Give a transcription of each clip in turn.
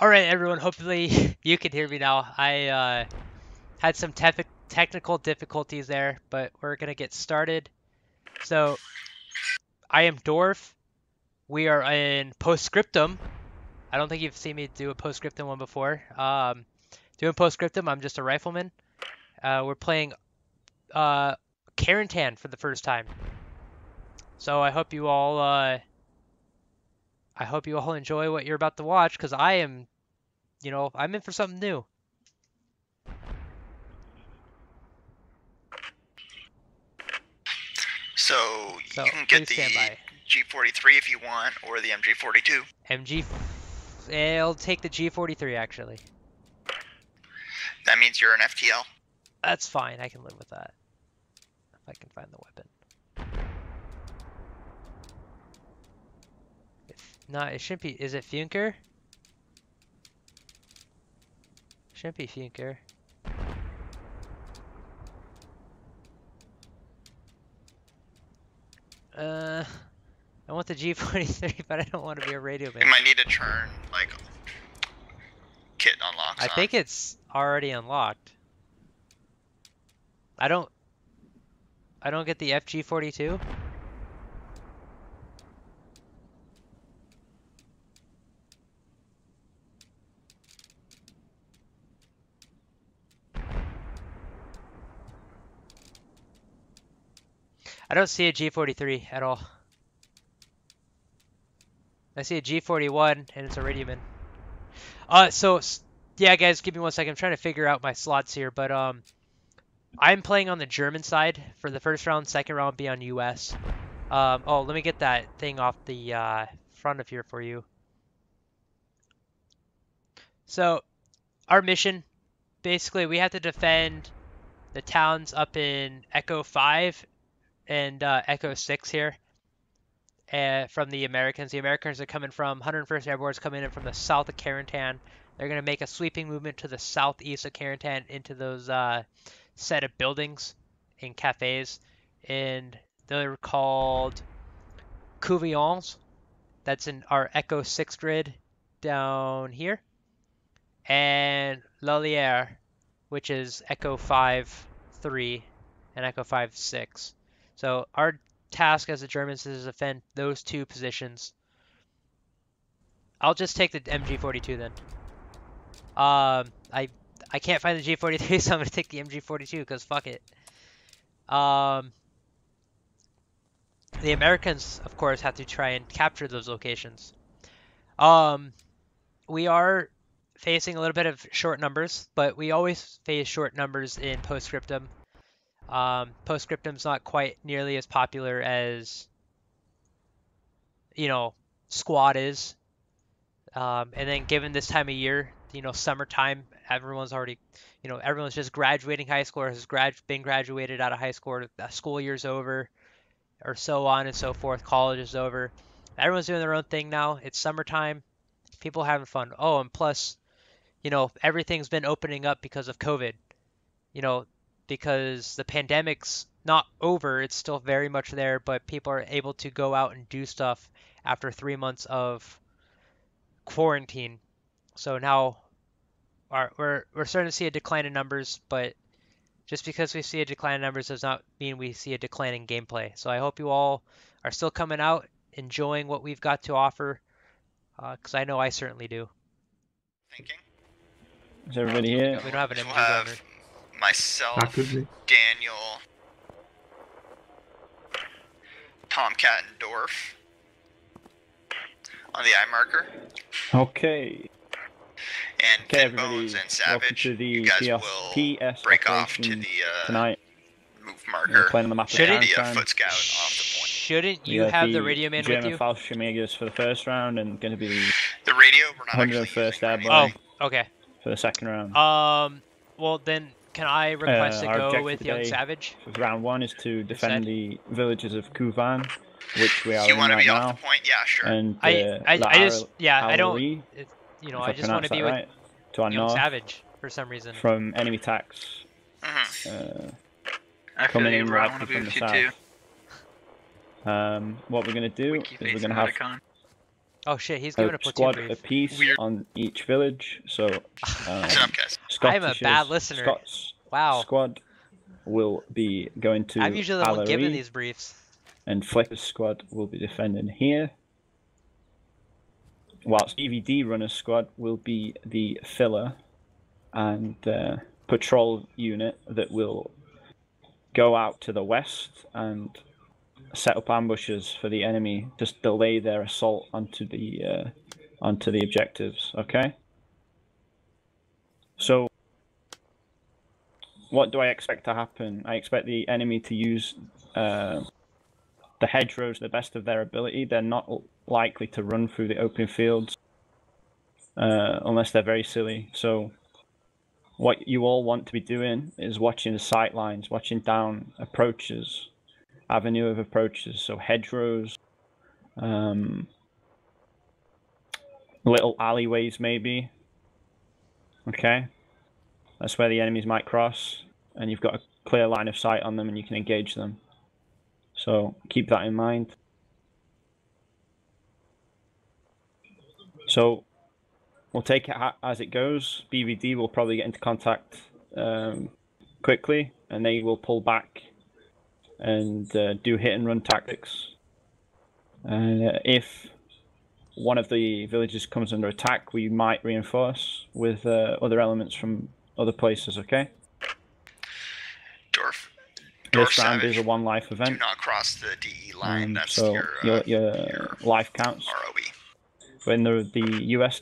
All right, everyone. Hopefully you can hear me now. I uh, had some tef- technical difficulties there, but we're gonna get started. So, I am Dorf. We are in Post Scriptum. I don't think you've seen me do a Post Scriptum one before. Um, doing Post Scriptum, I'm just a rifleman. Uh, we're playing uh, Carentan for the first time. So I hope you all uh, I hope you all enjoy what you're about to watch because I am, you know, I'm in for something new. So, So you can get the. G43 if you want, or the MG42. MG, I'll take the G43 actually. That means you're an FTL. That's fine. I can live with that. If I can find the weapon. Not, it shouldn't be. Is it Funker? Shouldn't be Funker. Uh, I want the G43, but I don't want to be a radio man. You might need to turn like kit unlocks. I on. think it's already unlocked. I don't I don't get the FG42. I don't see a G43 at all. I see a G41 and it's a Radiuman. Uh, so yeah, guys, give me one second. I'm trying to figure out my slots here, but um, I'm playing on the German side for the first round. Second round be on US. Um, oh, let me get that thing off the uh, front of here for you. So, our mission, basically, we have to defend the towns up in Echo Five and uh, Echo Six here. Uh, from the Americans. The Americans are coming from 101st Airborne is coming in from the south of Carentan. They're going to make a sweeping movement to the southeast of Carentan into those uh, set of buildings and cafes, and they're called Couvillons. That's in our Echo 6 grid down here, and Lalière, which is Echo 5 3 and Echo 5 6. So our task as the Germans is to defend those two positions. I'll just take the MG42 then. Um, I I can't find the G43, so I'm gonna take the MG42 because fuck it. Um, the Americans, of course, have to try and capture those locations. Um, we are facing a little bit of short numbers, but we always face short numbers in Post Scriptum. Um, Post Scriptum's not quite nearly as popular as, you know, Squad is. Um, and then given this time of year, you know, summertime, everyone's already, you know, everyone's just graduating high school or has grad been graduated out of high school, the school year's over, or so on and so forth. College is over. Everyone's doing their own thing now. It's summertime. People having fun. Oh, and plus, you know, everything's been opening up because of COVID. You know, because the pandemic's not over. It's still very much there, but people are able to go out and do stuff after three months of quarantine. So now our, we're we're starting to see a decline in numbers, but just because we see a decline in numbers does not mean we see a decline in gameplay. So I hope you all are still coming out, enjoying what we've got to offer, uh, because I know I certainly do. Thinking. Is everybody here? We don't have an We'll MG have gunner. Myself, Daniel, Tomcat, and Dorf on the eye marker, Okay. and Okay, Pin Bones and Savage. to the you guys PS, will PS break off to the uh, tonight. move marker playing the map Should it- and the uh, foot scout off the point. Shouldn't you got have the radio man German with you? Fallschirmjägers for the first round and going to be the The radio, we're not 101st using Airborne Oh, okay. for the second round. Um, well then, can I request Uh, to go objective with Young Savage? So round one is to defend said? the villages of Couvan, which we are You in want to right be now, off the point? Yeah, sure. and uh, I, I, I just, Ar- yeah, I don't, it, you know, if I just want to pronounced that be with right, to our Young north Savage for some reason. from enemy attacks hmm uh, I coming in bro. I right from the south. too. Um, what we're going to do Wiki is we're going to have emoticon. Oh shit, he's a giving a platoon squad brief. apiece Weird. on each village. So um, Listen up, guys. I'm a bad listener. Scots Wow. squad will be going to I'm usually the one giving these briefs. and Flicker's squad will be defending here. Whilst BVD runner's squad will be the filler and uh, patrol unit that will go out to the west and set up ambushes for the enemy, just delay their assault onto the uh, onto the objectives. Okay. So, what do I expect to happen? I expect the enemy to use uh, the hedgerows to the best of their ability. They're not likely to run through the open fields uh, unless they're very silly. So, what you all want to be doing is watching the sight lines, watching down approaches, avenue of approaches. So hedgerows, um, little alleyways, maybe. Okay, that's where the enemies might cross, and you've got a clear line of sight on them, and you can engage them. So keep that in mind. So we'll take it as it goes. BVD will probably get into contact um, quickly, and they will pull back and uh, do hit and run tactics. And uh, if one of the villages comes under attack, we might reinforce with uh, other elements from other places. Okay. Dorf. Dorf This round is a one life event. Do not cross the DE line. um, That's so your, uh, your, your your life counts. ROB. When the the US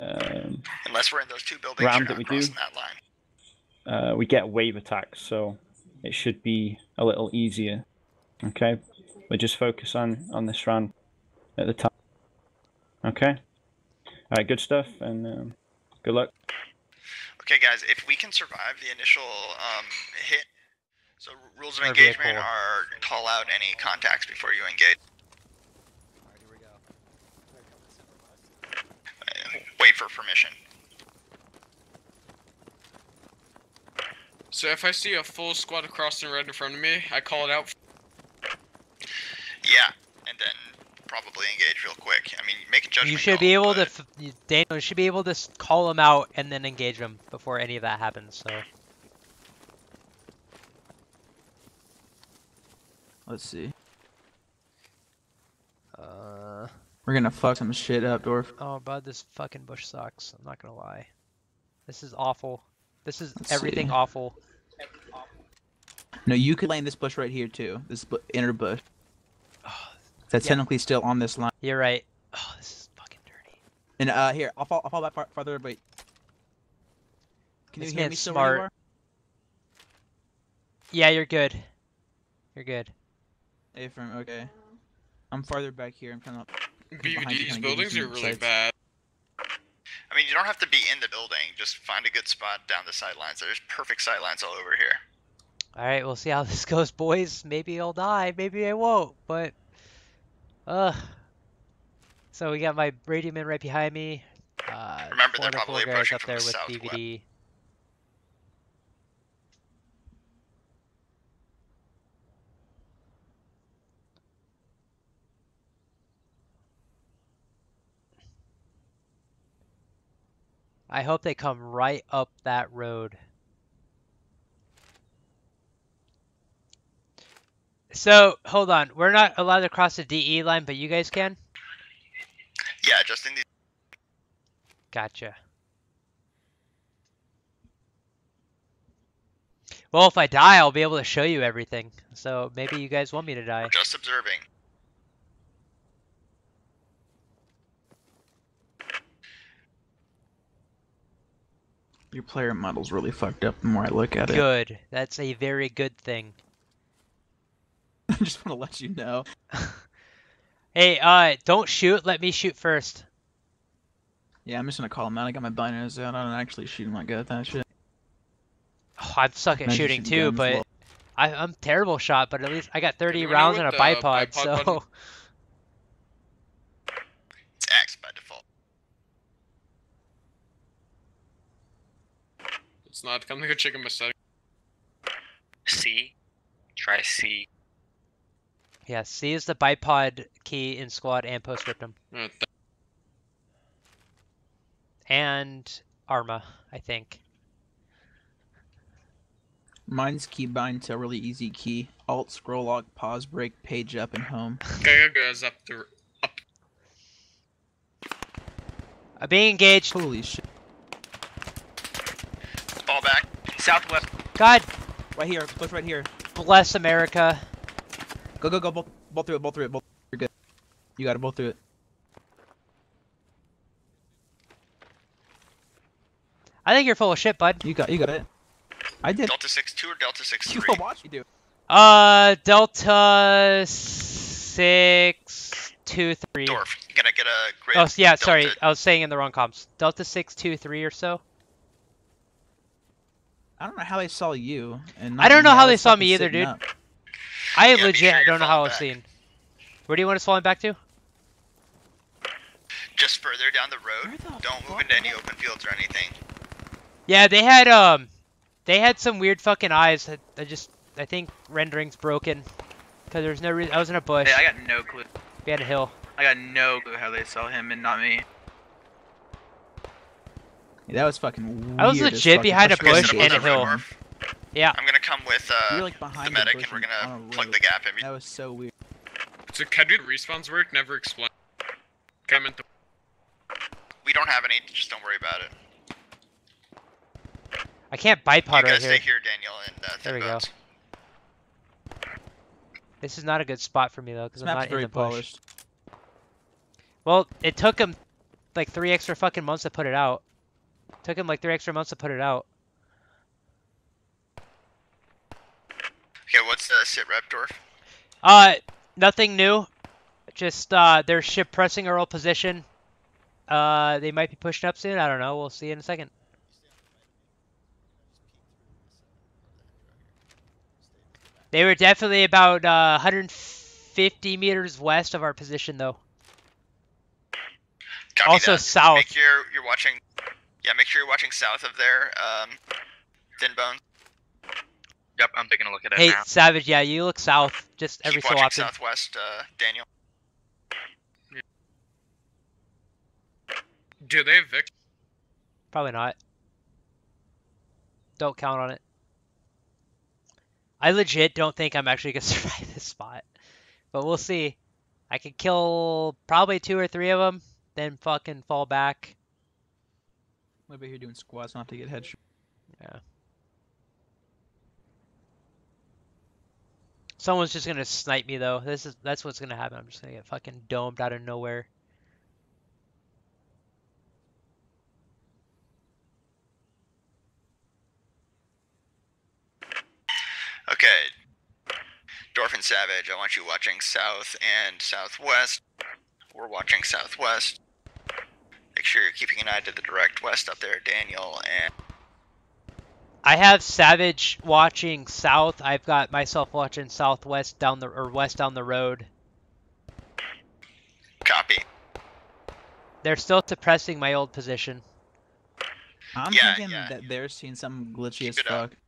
um, Unless we're in those two buildings, Round that we do. that line. uh, we get wave attacks, so it should be a little easier. Okay, we just focus on on this round at the time. Okay, all right, good stuff, and um, good luck. Okay, guys, if we can survive the initial um, hit, so rules of That'd engagement cool. are call out any contacts before you engage. Uh, Wait for permission. So if I see a full squad across the red in front of me, I call it out. Yeah, and then probably engage real quick. I mean, make a judgment. You should call, be able to, but- f- you- Daniel, you should be able to call them out and then engage them before any of that happens. So Let's see. Uh, We're gonna fuck some shit up, Dorf. oh, bud, this fucking bush sucks. I'm not gonna lie. This is awful. This is Let's everything see. awful. No, you could lay in this bush right here too. This bu- inner bush. That's Yeah. technically still on this line. you're right. Oh, this is fucking dirty. And uh, here, I'll fall. I'll fall back far, farther. but Can This you hear me man's still? where you smart. Yeah, you're good. You're good. are? Hey, from okay. I'm farther back here. I'm kind of. behind you, BVD's kinda give you buildings are really insights. bad. I mean, you don't have to be in the building. Just find a good spot down the sidelines. There's perfect sightlines all over here. All right, we'll see how this goes, boys. Maybe I'll die, maybe I won't, but uh. So we got my radio man right behind me. Uh, Remember, they're probably approaching up from there the with southwest. BVD. I hope they come right up that road. So, hold on. We're not allowed to cross the DE line, but you guys can? Yeah, just in the. Gotcha. Well, if I die, I'll be able to show you everything. So maybe you guys want me to die. Just observing. Your player model's really fucked up. The more I look at it, Good. That's a very good thing. I just want to let you know. Hey, uh, don't shoot. Let me shoot first. Yeah, I'm just gonna call him out. I got my binaries out. I don't actually shoot him like that. That shit. Oh, I'm suck at shooting shooting too, but well- I, I'm terrible shot. But at least I got 30 Anyone rounds and a bipod, bipod so button- It's X by default. It's not. Come to go check in my setting. C. Try C. yeah. C is the bipod key in squad and post scriptum. Uh, and Arma, I think. Mine's keybind to a really easy key. Alt, scroll lock, pause, break, page up, and home. Gaga goes up the up. Uh, being engaged. Holy shit. Fall back. Southwest. God Right here, look right here. bless America. Go, go, go, both, both through it, both through it, both. You're good. You got it, both through it. I think you're full of shit, bud. You got, you got it. I did. Delta six two or Delta six three. You three. watch me do. Uh, Delta six two three. Dorf, you gonna get a grid. Oh s- yeah, sorry, I was saying in the wrong comps. Delta six two three or so. I don't know how they saw you. And I don't know how they saw me either, dude. up. I Yeah, legit sure you're don't know how I falling was back. seen. Where do you want us falling back to? Just further down the road. The Don't move into any open fields or anything. Yeah, they had um, they had some weird fucking eyes. I, I just I think rendering's broken because there's no reason. I was in a bush. Hey, I got no clue. We had a hill. I got no clue how they saw him and not me. Yeah, that was fucking weird. I was legit behind a bush Set when up and a hill. road. Yeah. I'm gonna come with uh, You were like the medic, and we're gonna plug the gap in. That was so weird. So can do the respawns work? Never explain. Okay, I meant the We don't have any. Just don't worry about it. I can't bipod you right guys here. stay here, Daniel, and uh, There we Thin go. This is not a good spot for me though because I'm map's not in very the bush. Well, it took him like three extra fucking months to put it out. Took him like three extra months to put it out. Okay, what's the sit rep, Dorf? Uh, nothing new. Just uh, their ship pressing our old position. Uh, they might be pushing up soon. I don't know. We'll see in a second. They were definitely about uh, 150 meters west of our position, though. Copy Also that. south. Make sure you're watching. Yeah, make sure you're watching south of there. Um, Thin Bones. Yep, I'm taking a look at it Hey, now. Savage, yeah, you look south just every Keep so watching often. southwest, uh, Daniel. do they have Vic? Probably not. Don't count on it. I legit don't think I'm actually gonna survive this spot, but we'll see. I could kill probably two or three of them, then fucking fall back. What about here doing squats not to get headshot? Someone's just gonna snipe me though. This is that's what's gonna happen. I'm just gonna get fucking domed out of nowhere. Okay. Dorf and Savage, I want you watching south and southwest. We're watching southwest. Make sure you're keeping an eye to the direct west up there, Daniel. And I have Savage watching south. I've got myself watching southwest down the or west down the road. copy. They're still suppressing my old position. I'm Yeah, thinking yeah. that they're seeing something glitchy Keep as it up. fuck.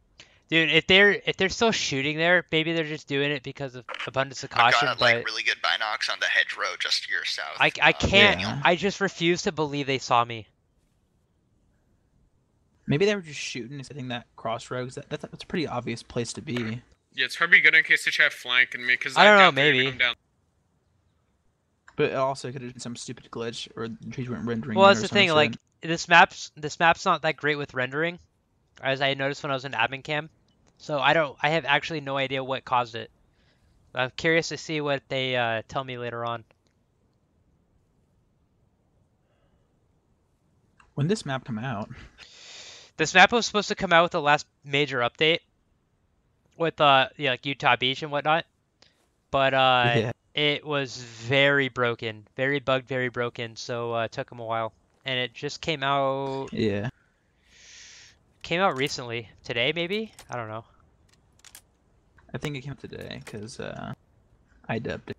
Dude, if they're if they're still shooting there, maybe they're just doing it because of abundance of I've caution. got But like really good binocs on the hedgerow just to your south. I I uh, can't. Yeah. I just refuse to believe they saw me. Maybe they were just shooting, hitting that crossroads. That, that's, that's a pretty obvious place to be. Yeah, it's probably good in case they try flanking me because I don't know, maybe. Down. But it also could have been some stupid glitch or the trees weren't rendering. Well, that's the thing. Like this map's this map's not that great with rendering, as I noticed when I was in admin cam. So I don't. I have actually no idea what caused it. I'm curious to see what they uh, tell me later on. when this map come out, This map was supposed to come out with the last major update, with uh yeah, like Utah Beach and whatnot, but uh yeah, it was very broken, very bugged, very broken. So uh, it took them a while, and it just came out yeah. came out recently, today maybe. I don't know. I think it came out today because uh, I dubbed it.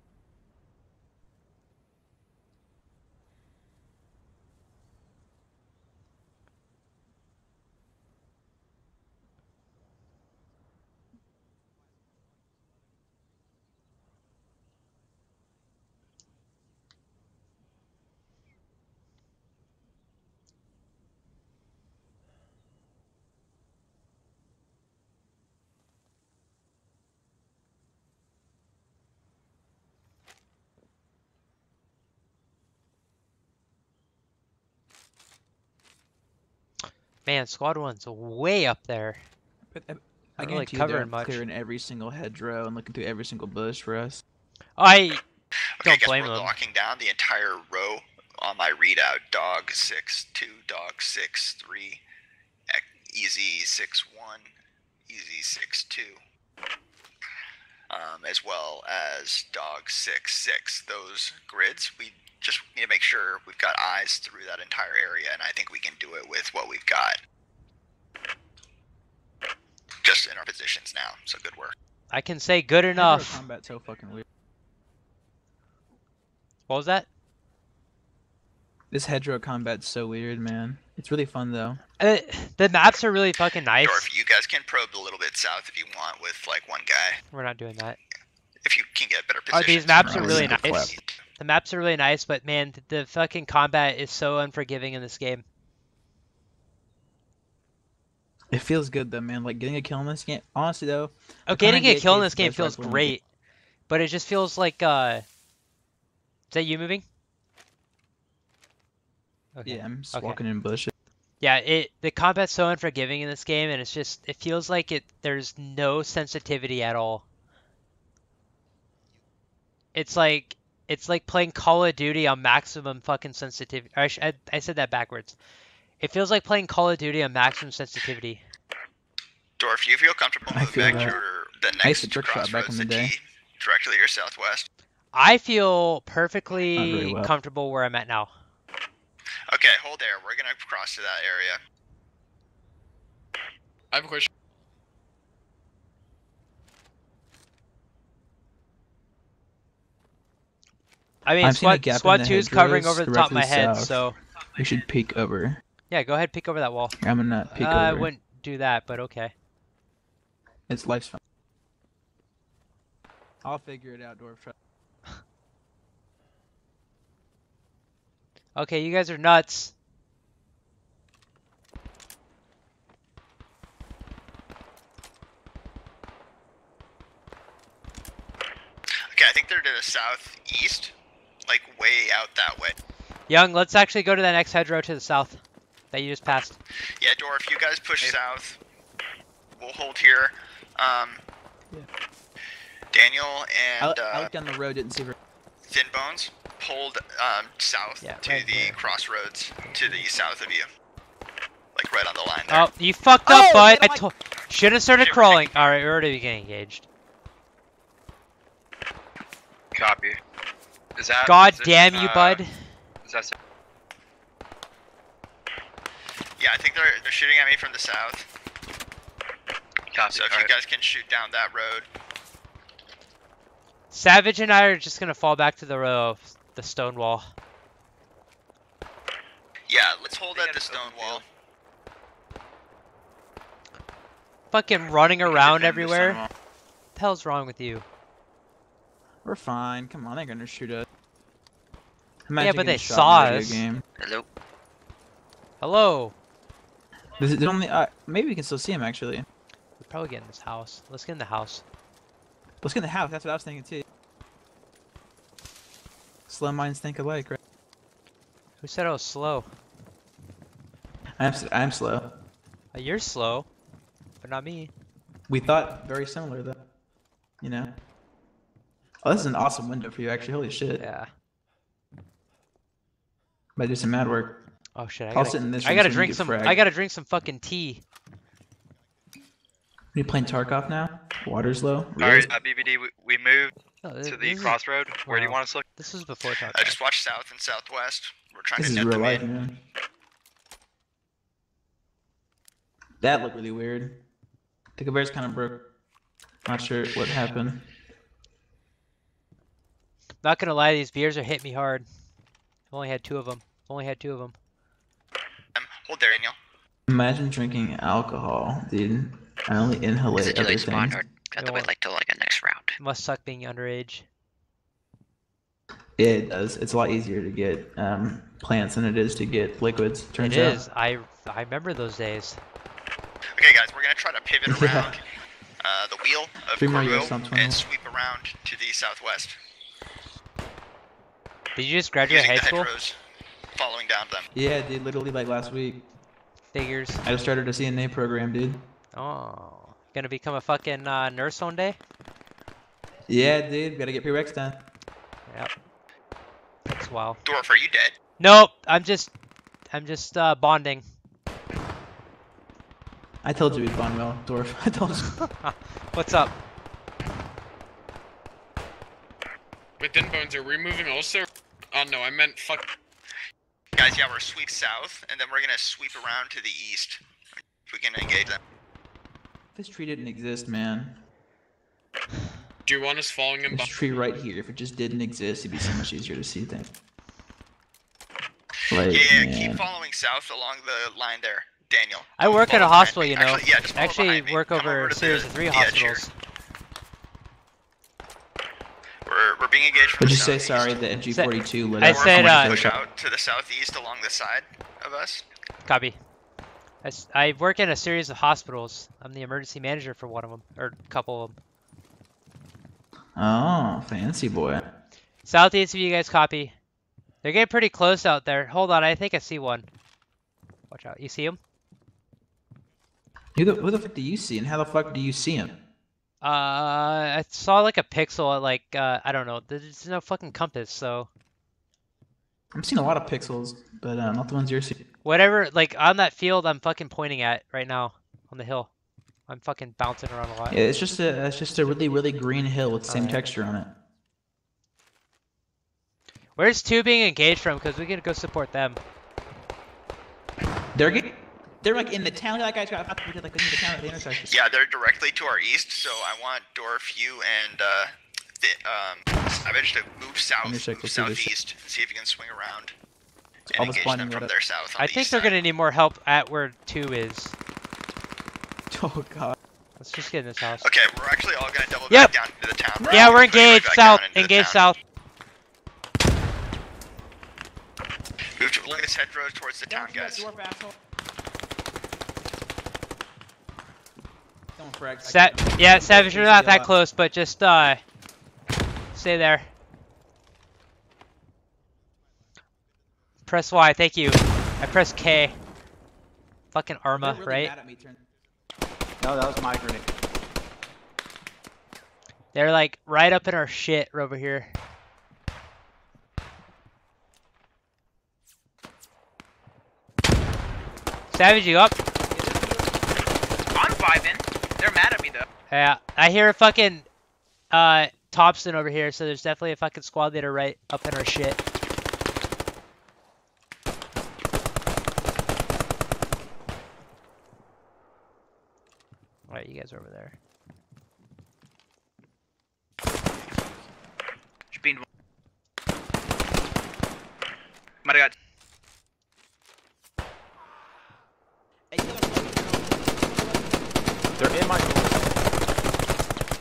Man, squad one's way up there. But I, I Not really guarantee you they're much. clearing every single hedgerow and looking through every single bush for us. I Okay, Don't guess blame we're them. locking down the entire row on my readout. Dog six two, dog six three, ec- easy six one, easy six two, um, as well as dog six six. Those grids, we just need to make sure we've got eyes through that entire area, and I think we can do it with what we've got. Just in our positions now, so good work. I can say good Hedgerow enough. combat's so fucking weird. What was that? This hedgerow combat's so weird, man. It's really fun though. Uh, the maps are really fucking nice. Dorf, you guys can probe a little bit south if you want with like one guy. We're not doing that. If you can get better Oh, positions. these maps are Right. really Clap. nice. The maps are really nice, but man, th- the fucking combat is so unforgiving in this game. It feels good though, man. Like getting a kill in this game. Honestly though, Oh, getting a kill in this game feels rifle in the great, but it just feels like uh. Is that you moving? Okay. yeah, I'm just Okay. walking in bushes. Yeah, it the combat's so unforgiving in this game, and it's just it feels like it. There's no sensitivity at all. It's like it's like playing Call of Duty on maximum fucking sensitivity. I, sh- I, I said that backwards. It feels like playing Call of Duty on maximum sensitivity. Dorf, you feel comfortable I moving feel back that. to the I used to next trick shot back in the the day. Directly to your southwest? I feel perfectly very well. comfortable where I'm at now. Okay, hold there. We're gonna cross to that area. I have a question. I mean, I'm seeing a squad gap in squad the two is covering over the top of my head, south. so We should peek over. yeah, go ahead, peek over that wall. I'm gonna not peek Uh, I wouldn't do that, but okay. It's life's fun. I'll figure it out, Dorf. Try- Okay, you guys are nuts. Okay, I think they're to the southeast, like way out that way. Young, let's actually go to that next hedgerow to the south that you just passed. Yeah, Dorf, you guys push Hey. south. We'll hold here. Um, Yeah. Daniel and I uh, looked down the road, didn't see her. Thin Bones pulled um, south Yeah, to right the there. crossroads to the south of you, like right on the line there. Oh, you fucked up, Oh, bud. I told. Should have started Shit, we're crawling. All right, we're already getting engaged. Copy. Is that? God is this, damn you, uh, bud. Is that? Yeah, I think they're they're shooting at me from the south. Copy. So if you alright. guys can shoot down that road, Savage and I are just gonna fall back to the row, of the stone wall. yeah, let's hold They at the stone open wall. Fucking running around everywhere. What the hell's wrong with you? We're fine. Come on, they're gonna shoot us. Yeah, but they saw us. video Game. Hello. Hello. There's, there's only, uh, maybe we can still see him actually. We probably get in this house. Let's get in the house. Let's get in the house. That's what I was thinking too. Slow minds think alike, right? Who said I was slow? I'm I'm slow. Uh, you're slow, but not me. We thought very similar though. You know. Oh, this is an awesome window for you actually. Holy shit! Yeah. Might do some mad work. Oh shit. I I'll gotta, sit in this I room gotta drink some. fragged. I gotta drink some fucking tea. Are you playing Tarkov now? Water's low. Really? Alright, uh, BVD, we, we moved No, to the this is- crossroad. Where do you want us to look? This was before talk. I just watched south and southwest. We're trying This to is net real them life, in. man. That looked really weird. The conveyor's kind of broke. Not sure what happened. Not gonna lie, these beers are hitting me hard. I've only had two of them. I've only had two of them. Um, hold there, Daniel. Imagine drinking alcohol, dude. I only inhale Is it too other late to spawn, things. or do I have wait like till like a next round? Must suck being underage. Yeah, it does. It's a lot easier to get um, plants than it is to get liquids. Turns It out. is. I I remember those days. Okay, guys, we're gonna try to pivot Yeah. around uh, the wheel of Three more Corvo years, Tom, 21. and sweep around to the southwest. Did you just graduate high school? following down them. Yeah, dude. Literally like last week. Figures. I just started a CNA program, dude. Oh, gonna become a fucking uh, nurse one day. Yeah, dude. Gotta get prereqs done. Yep. That's wow. Dorf, are you dead? Nope. I'm just, I'm just uh, bonding. I told you we'd bond well, Dorf. I told you. What's up? Wait, Thin Bones, are we moving also? Oh no, I meant fuck. Guys, yeah, we're sweep south, and then we're gonna sweep around to the east. If we can engage them. This tree didn't exist, man. Do you want us following him? This tree right here, if it just didn't exist, it'd be so much easier to see things. Like, Yeah, yeah, keep following south along the line there, Daniel. I work at a hospital, you know. Actually, yeah, just Actually, work Come over a series the- of three the edge here. hospitals. We're, we're being engaged from Would the you say southeast. sorry that MG42 lit I up We're said, uh, to push out to the southeast along the side of us. Copy. I work in a series of hospitals. I'm the emergency manager for one of them, or a couple of them. Oh, fancy boy. Southeast of you guys copy. They're getting pretty close out there. Hold on, I think I see one. Watch out. You see him? Who the, who the fuck do you see, and how the fuck do you see him? Uh, I saw like a pixel at like, uh, I don't know. There's no fucking compass, so. I'm seeing a lot of pixels, but uh, not the ones you're seeing. Whatever, like on that field I'm fucking pointing at right now on the hill. I'm fucking bouncing around a lot. Yeah, it's just a it's just a really really green hill with the same Alright. texture on it. Where's two being engaged from? Because we gotta go support them. They're getting, they're like in the town. That guy's got like in the town at the intersection. Yeah, they're directly to our east, so I want Dorf, you, and uh, the, um, Savage to move south, Intersect, move let's do this. southeast, see if you can swing around and Almost engage them from their south. on I the think east they're side. gonna need more help at where two is. Oh god. Let's just get in this house. Okay, we're actually all gonna double Yep. back down into the town. Yeah, we're Push right engaged south. down into the Engaged south. Move to Lucas Hedgerow towards the town, guys. Sa- yeah, Savage, you're not that close, but just uh, stay there. Press Y. Thank you. I press K. Fucking Arma, right? No, that was my grenade. They're like right up in our shit over here. Savage, you up? I'm vibing. They're mad at me though. Yeah, I hear a fucking uh Thompson over here, so there's definitely a fucking squad leader right up in our shit. Alright, you guys are over there. Just being. Might have got. They're in my.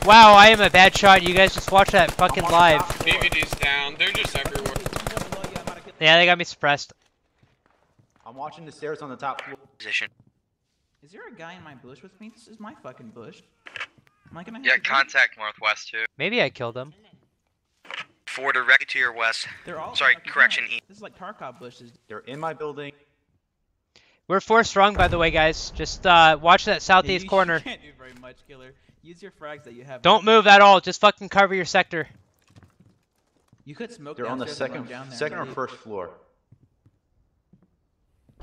Wow, I am a bad shot. You guys just watch that fucking live. BVD's down. They're just everywhere. Yeah, they got me suppressed. I'm watching the stairs on the top floor. Position. Is there a guy in my bush with me? This is my fucking bush. Am I gonna Yeah, to do- contact northwest too. Maybe I killed him. Four directly to your west. They're all Sorry, correction, guys. E. This is like Tarkov bushes. They're in my building. We're four strong, by the way, guys. Just uh, watch that southeast You corner. can't do very much, killer. Use your frags that you have. Don't move at all. Just fucking cover your sector. You could smoke. They're on the second, down there, second or believe. first floor.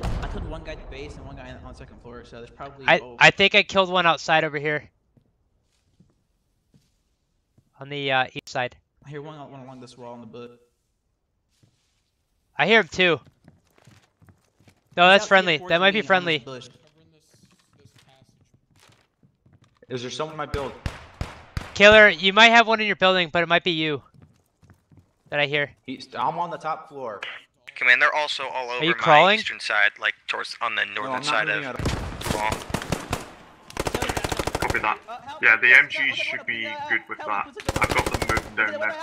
I killed one guy at the base and one guy on the second floor, so there's probably. I oh, I think I killed one outside over here. On the uh, east side. I hear one, one along this wall in the bush. I hear him too. No, that's friendly. That might be friendly. this bush. Is there someone in my building? Killer, you might have one in your building, but it might be you. That I hear. He's, I'm on the top floor. Command, they're also all over you my crawling? eastern side, like towards on the northern I'm side of the wall. Copy that. Yeah, the MGs should be good with that. I've got them moving down there.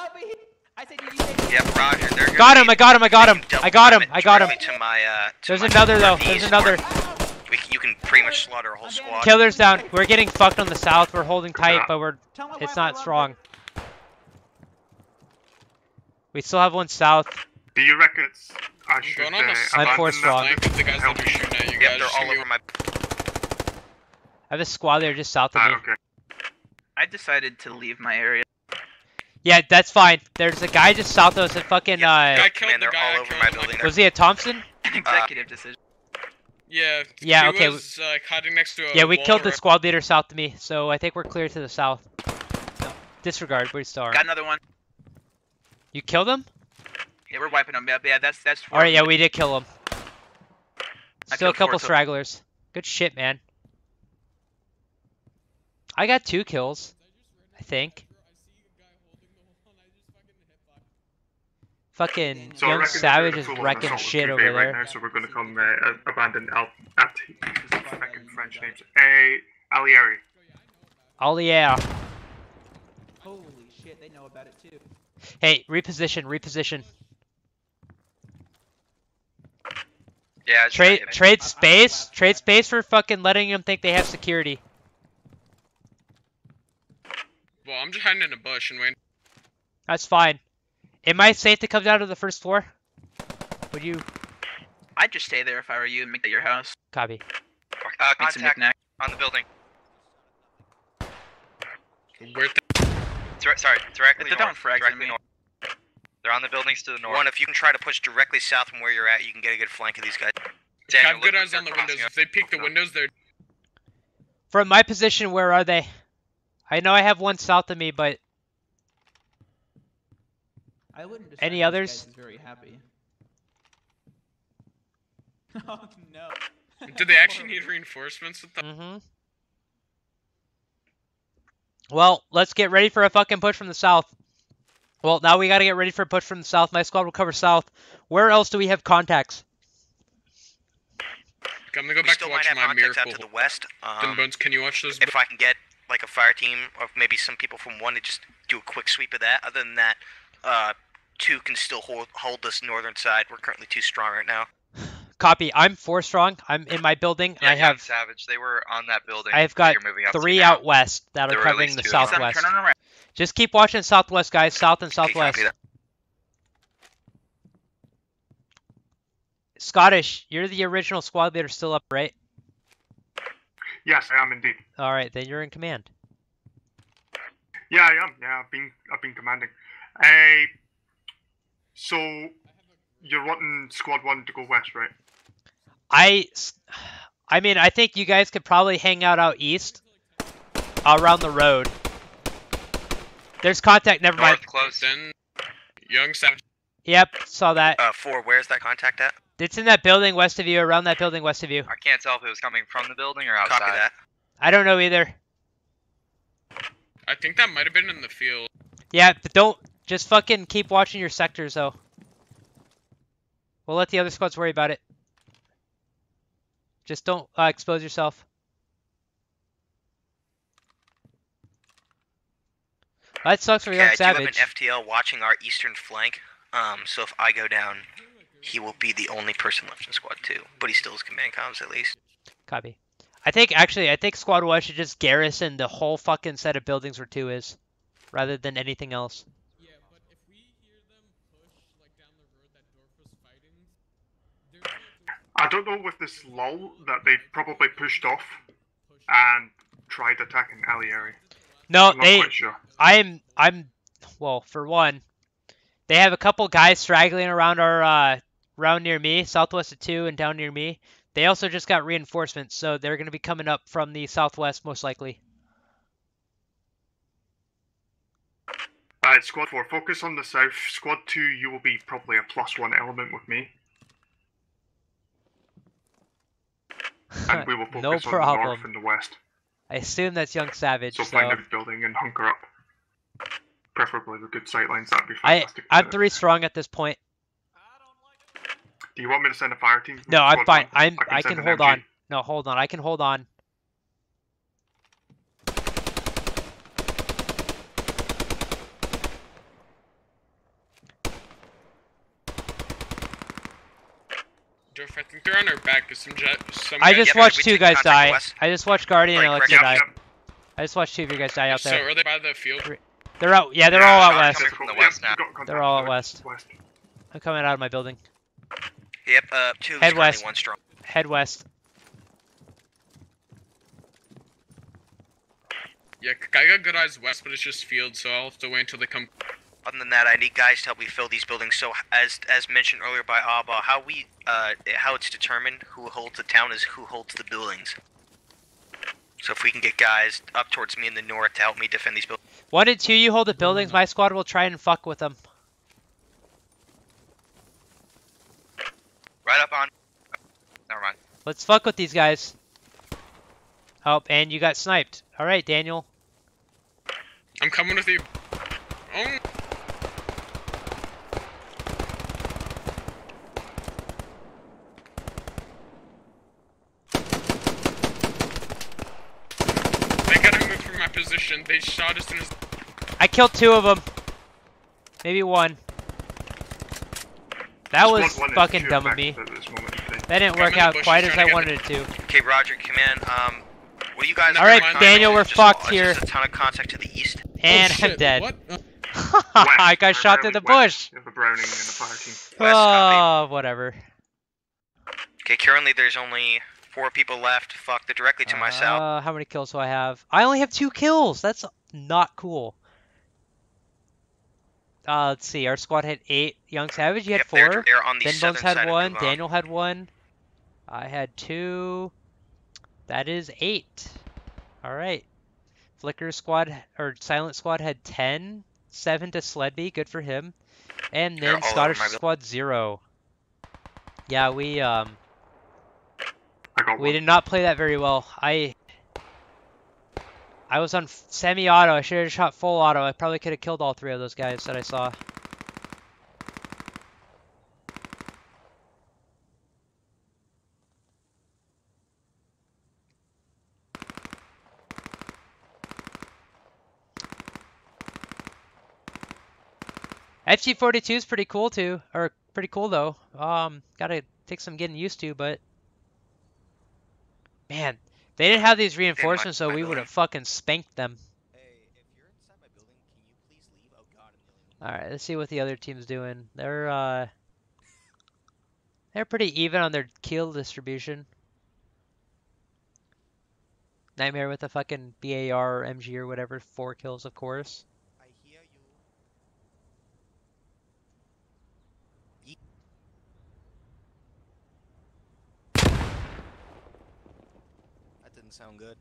Yep, Roger. They're gonna Got him! I got him! I got him! I got him! I got him! To my, uh, to There's my another though. There's northeast, another. Where We, can- you can pretty much slaughter a whole squad. Killer's down. We're getting fucked on the south. We're holding tight, but we're it's not strong. We still have one south. Do you reckon it's I I'm should going on uh, a I'm four strong. the guys that are shooting at you guys. They're all over my. I have a squad there just south of Ah, me. okay. I decided to leave my area. Yeah, that's fine. There's a guy just south of us that fucking Guy uh killed Man, the they're guy. all I over my building. was he a Thompson? An executive decision. Yeah. Yeah, he okay, Was, uh, hiding next to a Yeah, we wall killed the squad leader south of me, so I think we're clear to the south. No, disregard, we still are. Got another one. You killed him? Yeah, we're wiping them. Yeah, yeah that's that's. four Alright, yeah, we did kill him. I Still a killed four couple total. stragglers. Good shit, man. I got two kills. I think. Fucking So young savage is wrecking shit over right there. Now, so we're going to come uh, abandon Al at fucking French names. Uh, Alieri. Oh. Holy shit, they know about it too. Hey, reposition, reposition. Yeah. Trade trade I- I space. Trade space for fucking letting them think they have security. Well, I'm just hiding in a bush and waiting. That's fine. Am I safe to come down to the first floor? Would you I'd just stay there if I were you and make that your house. copy? Uh, Make some contact on the building. Where the Dir- sorry, directly They're north. down frags directly me. north. They're on the buildings to the north. One, if you can try to push directly south from where you're at, you can get a good flank of these guys. Daniel, have good look, eyes on the windows. up. If they peek the windows, they're From my position, where are they? I know I have one south of me, but I wouldn't describe Any others? guys very happy. oh no. Do they actually need reinforcements with them? mm-hmm. Well, let's get ready for a fucking push from the south. Well, now we gotta get ready for a push from the south. My squad will cover south. Where else do we have contacts? Okay, I'm gonna go We back still to might watch have my contacts out to the west. Thin Um, Bones, can you watch those? if I can get like a fire team or maybe some people from one to just do a quick sweep of that. Other than that, uh, two can still hold hold this northern side. We're currently too strong right now. Copy. I'm four strong. I'm in my building, and I have Savage. They were on that building. I've got three out west that There are covering the two of them. Sam, southwest. turn on around. Just keep watching southwest, guys. South and southwest. copy. Scottish, you're the original squad leader still up, right? Yes, I am indeed. All right, then you're in command. Yeah, I am. Yeah, I've been I've been commanding. Uh, so you're wanting Squad One to go west, right? I, I mean, I think you guys could probably hang out out east, around the road. There's contact. Never mind. Close. Then, young savage. Yep, saw that. Uh, four. Where's that contact at? It's in that building west of you, around that building west of you. I can't tell if it was coming from the building or outside. Copy that. I don't know either. I think that might have been in the field. Yeah, but don't just fucking keep watching your sectors though. We'll let the other squads worry about it. Just don't uh, expose yourself. That sucks for Okay, Young I do have an FTL watching our eastern flank. Um, so if I go down, he will be the only person left in squad two. But he still has command comms at least. Copy. I think actually, I think Squad One should just garrison the whole fucking set of buildings where two is, rather than anything else. Yeah, but if we hear them push like down the road that Dorf was fighting, I don't know with this lull that they probably pushed off and tried attacking Alieri. No, they. sure. I'm I'm well, for one, they have a couple guys straggling around our uh around near me, southwest of two and down near me. They also just got reinforcements, so they're gonna be coming up from the southwest most likely. Alright, Squad 4, focus on the south. Squad 2, you will be probably a plus one element with me. And we will focus no on the north problem. and the west. I assume that's Young Savage, So so find a building and hunker up. Preferably with good sightlines, that'd be I fantastic. I'm three strong at this point. Do you want me to send a fire team? No, I'm fine. I'm I send can hold MG. on. No, hold on. I can hold on. Dorf, I think they're on our back. Cause some jet, some I just yeah, watched two guys die. west. I just watched Guardian Right, and correct. Alexa Yep, die. yep. I just watched two of you guys die out So there. are they by the field? They're out. Yeah, they're Yeah, all out west. coming from the Yeah, west you now. They're all out the west. I'm coming out of my building. Yep, uh, two Head west. one strong. Head west. Yeah, I got good eyes west, but it's just field, so I'll have to wait until they come. Other than that, I need guys to help me fill these buildings. So, as as mentioned earlier by Abba, how we uh how it's determined who holds the town is who holds the buildings. So if we can get guys up towards me in the north to help me defend these buildings. One and two, you hold the buildings. My squad will try and fuck with them. Right up on. Never mind. Let's fuck with these guys. Oh, and you got sniped. All right, Daniel. I'm coming with you. Oh, they gotta move from my position. They shot as soon as. I killed two of them. Maybe one. That was Squad one fucking dumb of me. effective at this moment in time. That didn't work out quite as I wanted get it to. Okay, Roger, command. Um, what do you guys? All right. Daniel, we're Just- fucked just here. a ton of contact to the east. And oh, I'm dead. What? I got shot through the bush. west. You have a Browning and a fire team. West, copy. Oh, whatever. Okay, currently there's only four people left. Fuck, they're directly to. Uh, how many kills do I have? I only have two kills. That's not cool. Uh, let's see. Our squad had eight. Young Savage, you had Yep, they're- four. they're on the Ben Bones had one. Daniel had one. I had two. That is eight. All right. Flicker squad or Silent squad had ten. Seven to Sledby. Good for him. And then Scottish squad zero. Yeah, we um we did not play that very well. I I was on semi-auto. I should have shot full auto. I probably could have killed all three of those guys that I saw. FG42 is pretty cool too, or pretty cool though. Um, gotta take some getting used to, but man, they didn't have these reinforcements, so we would have fucking spanked them. Hey, if you're inside my building, can you please leave? Oh god, All right, let's see what the other team's doing. They're uh, they're pretty even on their kill distribution. Nightmare with a fucking BAR or MG or whatever, four kills, of course. I hear you. That didn't sound good.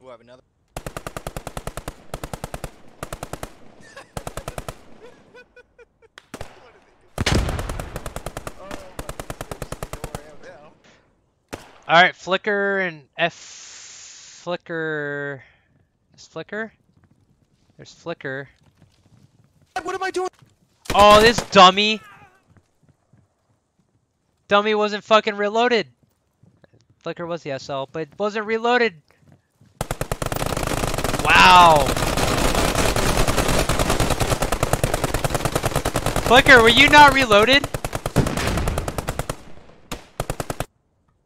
We'll have another. All right, Flicker and F Flicker. Is Flicker? There's Flicker. What am I doing? Oh, this dummy. Dummy wasn't fucking reloaded. Flicker was the SL, but wasn't reloaded. Wow. Flicker, were you not reloaded?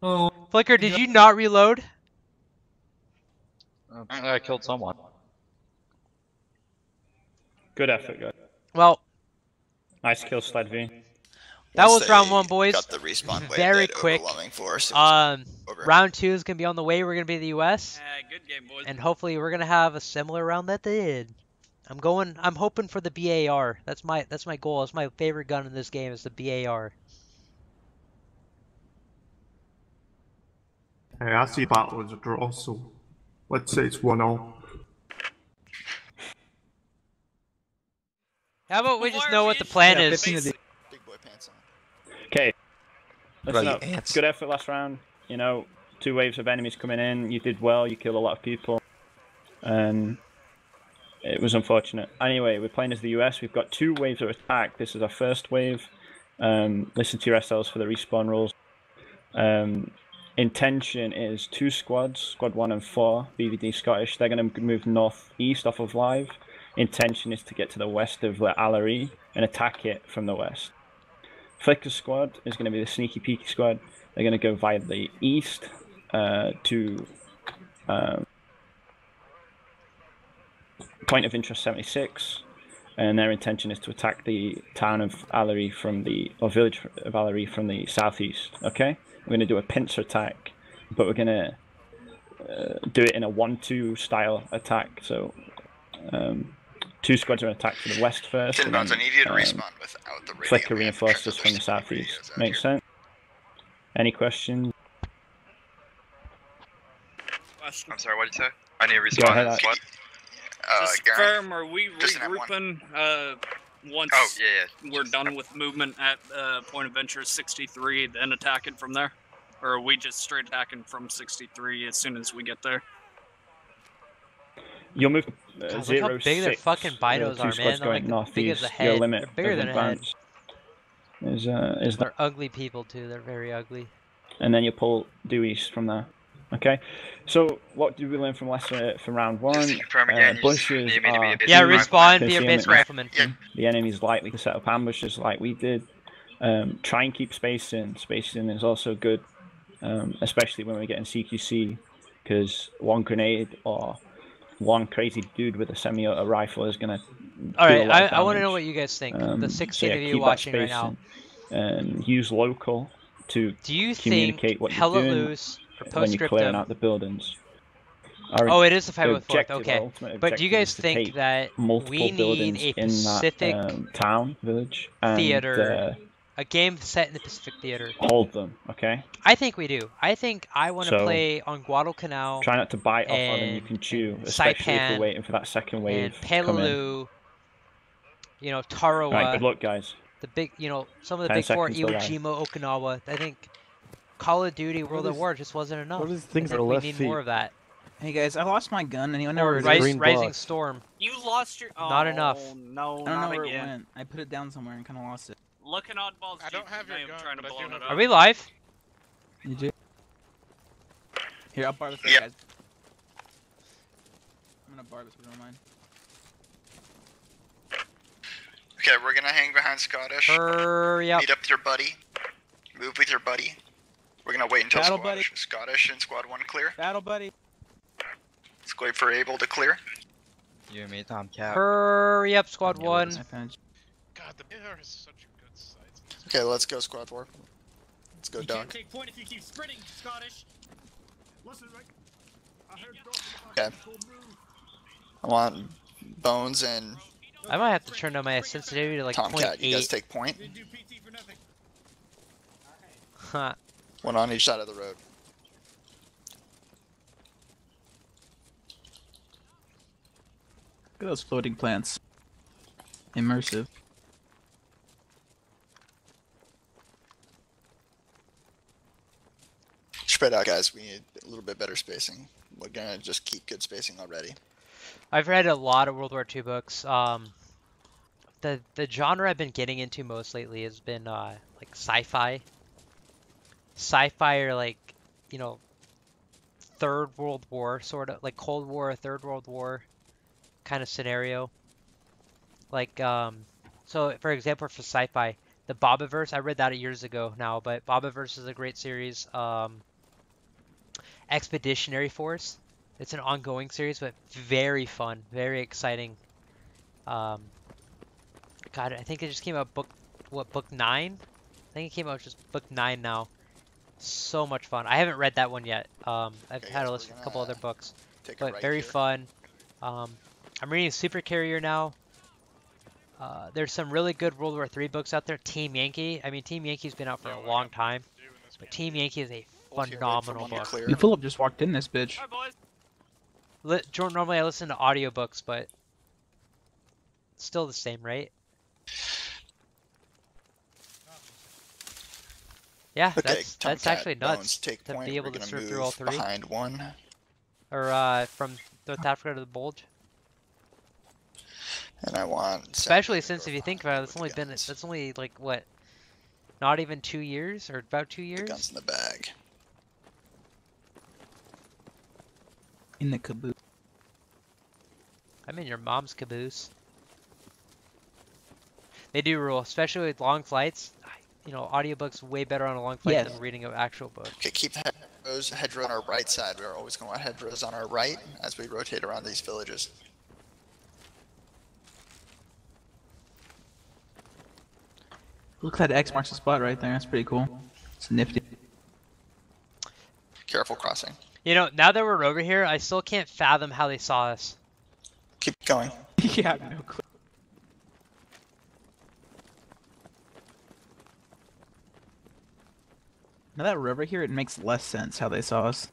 Oh. Flicker, did you not reload? Apparently I killed someone. Good effort, guys. Well, Nice kill, Sled V. that Once was round one, boys. Got the respawn wave, Very quick. force. Um, over. round two is gonna be on the way. We're gonna be the U.S. Yeah, good game, boys. and hopefully we're gonna have a similar round that they did. I'm going. I'm hoping for the BAR. That's my. That's my goal. That's my favorite gun in this game. Is the BAR. Hey, I see that was a draw, so let's say it's one all. How about we just know what the plan Yeah, is? 15 of the- Big boy pants on. Okay. Listen Right, up. ants. Good effort last round. You know, two waves of enemies coming in. You did well. You killed a lot of people. Um, it was unfortunate. Anyway, we're playing as the US. We've got two waves of attack. This is our first wave. Um, listen to your SLs for the respawn rules. Um, intention is two squads, squad one and four, BVD Scottish. They're going to move northeast off of live. Intention is to get to the west of the Allery and attack it from the west. Flicker squad is going to be the sneaky peeky squad. They're going to go via the east uh, to um, point of interest 76. and their intention is to attack the town of Allery from the or village of Allery from the southeast. Okay, we're going to do a pincer attack, but we're going to uh, do it in a one-two style attack. So. Um, Two squads are going to attack from the west first. Tin and Bones, I need you to um, respawn without the radio. Flicker man, reinforced because from the there's some southeast. Makes here. sense? Any questions? I'm sorry, what did you say? I need to Go ahead, to what? Uh, Just Garen? confirm, are we Just an F1. regrouping uh, once Oh, yeah, yeah. we're done with movement at uh, point of interest 63, then attacking from there? Or are we just straight attacking from 63 as soon as we get there? You'll move uh, God, look how big their fucking uh, binos two are, squads man. They're going like big as northeast. a Your head. limit They're bigger of than a head. is uh, is that, They're ugly people too. They're very ugly. and then you pull due east from there. Okay. So what did we learn from lesson from round one? Just to Uh, again, you just bushes need me to be a are Yeah, Right. respawn. Be a Concealment base is- rifleman. Yeah. The enemy's likely to set up ambushes like we did. Um, try and keep spacing. Spacing is also good, um, especially when we're getting CQC, because one grenade or one crazy dude with a semi-auto rifle is gonna. All right, I, I want to know what you guys think. Um, the so 16 yeah, of you watching right now. And use local to Do you think communicate what you're Hella doing Loose or when you're clearing out the buildings. Our Oh, it is the five the with Okay. But do you guys think that multiple we need buildings a in that um, town village and theater- uh, a game set in the Pacific Theater? hold them? Okay. I think we do. I think I want to So, play on Guadalcanal Try not to bite off on them. You can chew, and especially if Saipan we're waiting for that second wave and to. Peleliu. You know, Tarawa. Right. Good luck, guys. the big, you know, some of the big four, seconds to live. Iwo Jima, Okinawa. I think Call of Duty, World at is- War just wasn't enough. what is I things think on the we need feet? more of that. Hey guys, I lost my gun. Anyone know where Or it Rise- is? Rise, green Rising box. Storm. You lost your. Oh, Not enough. Oh, no, I don't not know where again. it went. I put it down somewhere and kind of lost it. Look at oddballs. I don't have your I am gun, trying to but I blow it up. Are we live? You do? Here, I'll borrow this for Yep. guys. I'm gonna borrow this if you don't mind. Okay, we're gonna hang behind Scottish. Hurry up. Meet up with your buddy. Move with your buddy. We're gonna wait until Battle squad, buddy. Scottish and squad one clear. Battle buddy. Let's wait for Able to clear. You and me, Tomcat. Hurry up, Squad One. I found you. God, the BR is such a good site. Okay, let's go squad four. Let's go, You Doc. can't take point if you keep sprinting, Scottish. Listen, right. I heard Okay. I want Bones and I might have to turn down my sensitivity to like Tomcat. You guys 0.8. take point. Didn't do PT for nothing. Huh. One on each side of the road. Look at those floating plants. Immersive. Spread out, guys. We need a little bit better spacing. We're gonna just keep good spacing already. I've read a lot of World War II books. Um, the the genre I've been getting into most lately has been uh, like sci-fi. Sci-fi or like, you know, Third World War sort of like Cold War, Third World War kind of scenario. Like um, so for example for sci-fi, the Bobiverse. I read that a years ago now, but Bobiverse is a great series. Um, Expeditionary Force. It's an ongoing series, but very fun, very exciting. Um, God, I think it just came out book, what book nine? I think it came out just book nine now. So much fun. I haven't read that one yet. Um, I've Okay, had a list of a couple other books, but right very here. fun. Um, I'm reading Super Carrier now. Uh, there's some really good World War III books out there. Team Yankee. I mean, Team Yankee's been out for Yeah, a long time, to do in this but? Team Yankee is a Hold here, wait for phenomenal one to book. clear. Philip just walked in this bitch. Alright, boys. Li- normally I listen to audiobooks, but still the same, right? Yeah, Okay, that's that's Tomcat, actually Bones, nuts take to point. be able We're to gonna surf move through all three, behind one, or uh, from North Africa to the Bulge. and I want. Especially since if you think about it, it's only the been guns. that's only like what, not even two years or about two The years. guns in the bag. In the caboose. I'm in your mom's caboose. They do rule, especially with long flights. You know, audiobooks way better on a long flight Yes. than reading an actual book. Okay, keep hedgerows, hedgerow on our right side. We're always going to want hedgerows on our right as we rotate around these villages. Look at that X marks the spot right there. That's pretty cool. It's nifty. Careful crossing. You know, now that we're over here, I still can't fathom how they saw us. Keep going. yeah, no clue. Now that we're over here, it makes less sense how they saw us.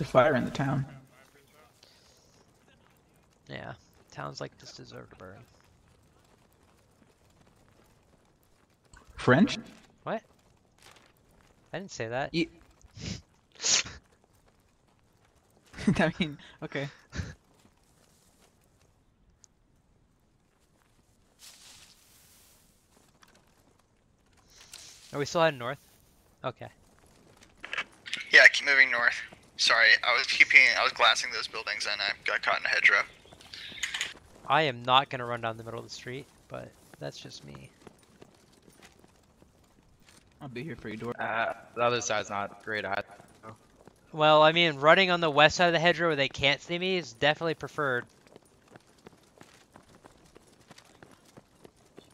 There's a fire in the town. Yeah, towns like this deserve to burn. French? What? I didn't say that. You... I mean, okay. Are we still heading north? Okay. Yeah, keep moving north. Sorry, I was keeping, I was glassing those buildings and I got caught in a hedgerow. I am not gonna run down the middle of the street, but that's just me. I'll be here for you, Dor. Uh, the other side's not great either. Well, I mean, running on the west side of the hedgerow where they can't see me is definitely preferred.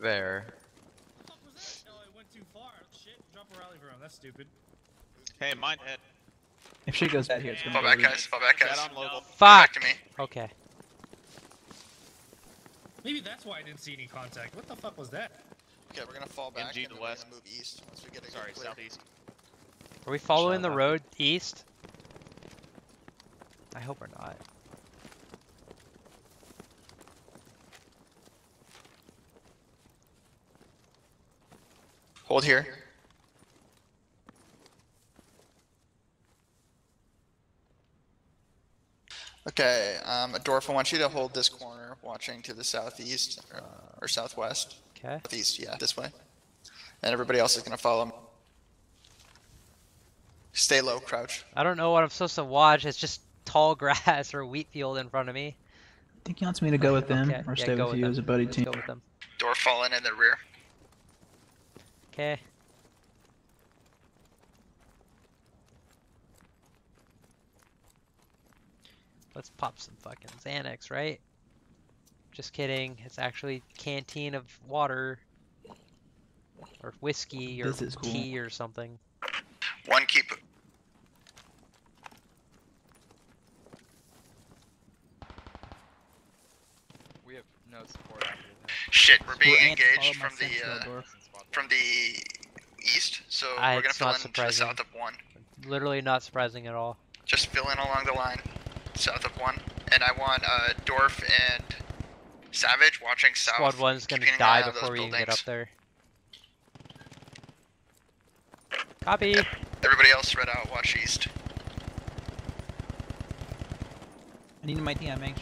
There. Oh, I went too far. Shit, drop a rally for him. That's stupid. Hey, mine hit. If shit goes bad here, it's gonna Fall go back, really- guys. Fall back, guys. Dead on local. Fuck! Back to me. Okay. Maybe that's why I didn't see any contact. What the fuck was that? Okay, we're gonna fall back MG and to then we're west. gonna move east once we get a Sorry, good clear. southeast. Are we following the road east? I hope we're not. Hold here. Okay, um, Dorf, I want you to hold this corner, watching to the southeast or, or southwest. Okay. Southeast, yeah, this way. And everybody else is gonna follow. me. Stay low, crouch. I don't know what I'm supposed to watch. It's just tall grass or wheat field in front of me. I think he wants me to go with them Okay, or yeah, stay go with you them. as a buddy Let's team. go with them. Dorf falling in the rear. Okay. Let's pop some fucking Xanax, right? Just kidding. It's actually canteen of water. Or whiskey or This is cool. tea or something. One keep. We have no support after that. Shit, we're being We're engaged from the uh, from the east, so Ah, we're gonna fill not in to the south of one. Literally not surprising at all. Just fill in along the line, south of one. And I want uh, Dorf and Savage watching south. Squad one's gonna keeping an eye die before we even get up there. Copy. Everybody else spread out, watch east. I need my team. I'm.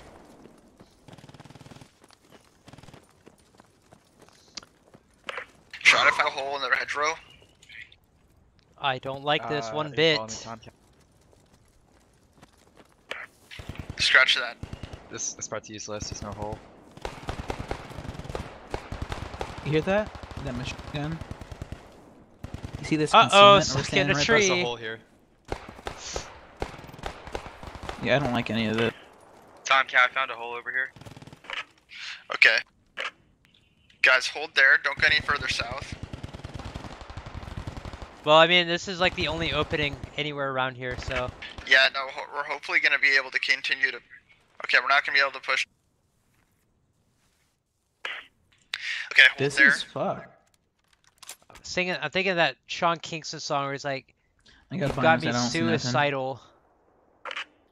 Try to find a hole in the hedgerow. I don't like this Uh, one bit. following me, Tom? Scratch that. This this part's useless. There's no hole. You hear that? That machine gun. You see this Uh-oh, concealment we're stuck in a right tree. There's a hole here. Yeah, I don't like any of this. Tom Cat found a hole over here. Okay. Guys, hold there. Don't go any further south. Well, I mean, this is like the only opening anywhere around here, so Yeah, no, ho- we're hopefully gonna be able to continue to. Okay, we're not gonna be able to push. Okay, hold This there. is fuck. singing. I'm thinking of that Sean Kingston song where he's like, I gotta "You find got me I don't see nothing." suicidal."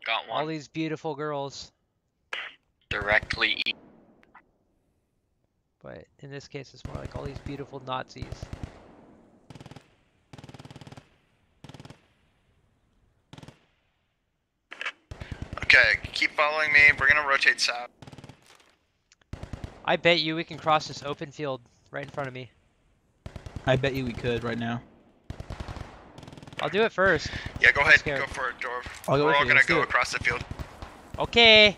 Got one. All these beautiful girls, Directly but in this case, it's more like all these beautiful Nazis. Okay, keep following me. We're gonna rotate south. I bet you we can cross this open field right in front of me. I bet you we could right now. I'll do it first. Yeah, go I'm ahead. scared. Go for it, Dorf. I'll we're with all you, gonna let's go it. across the field. Okay.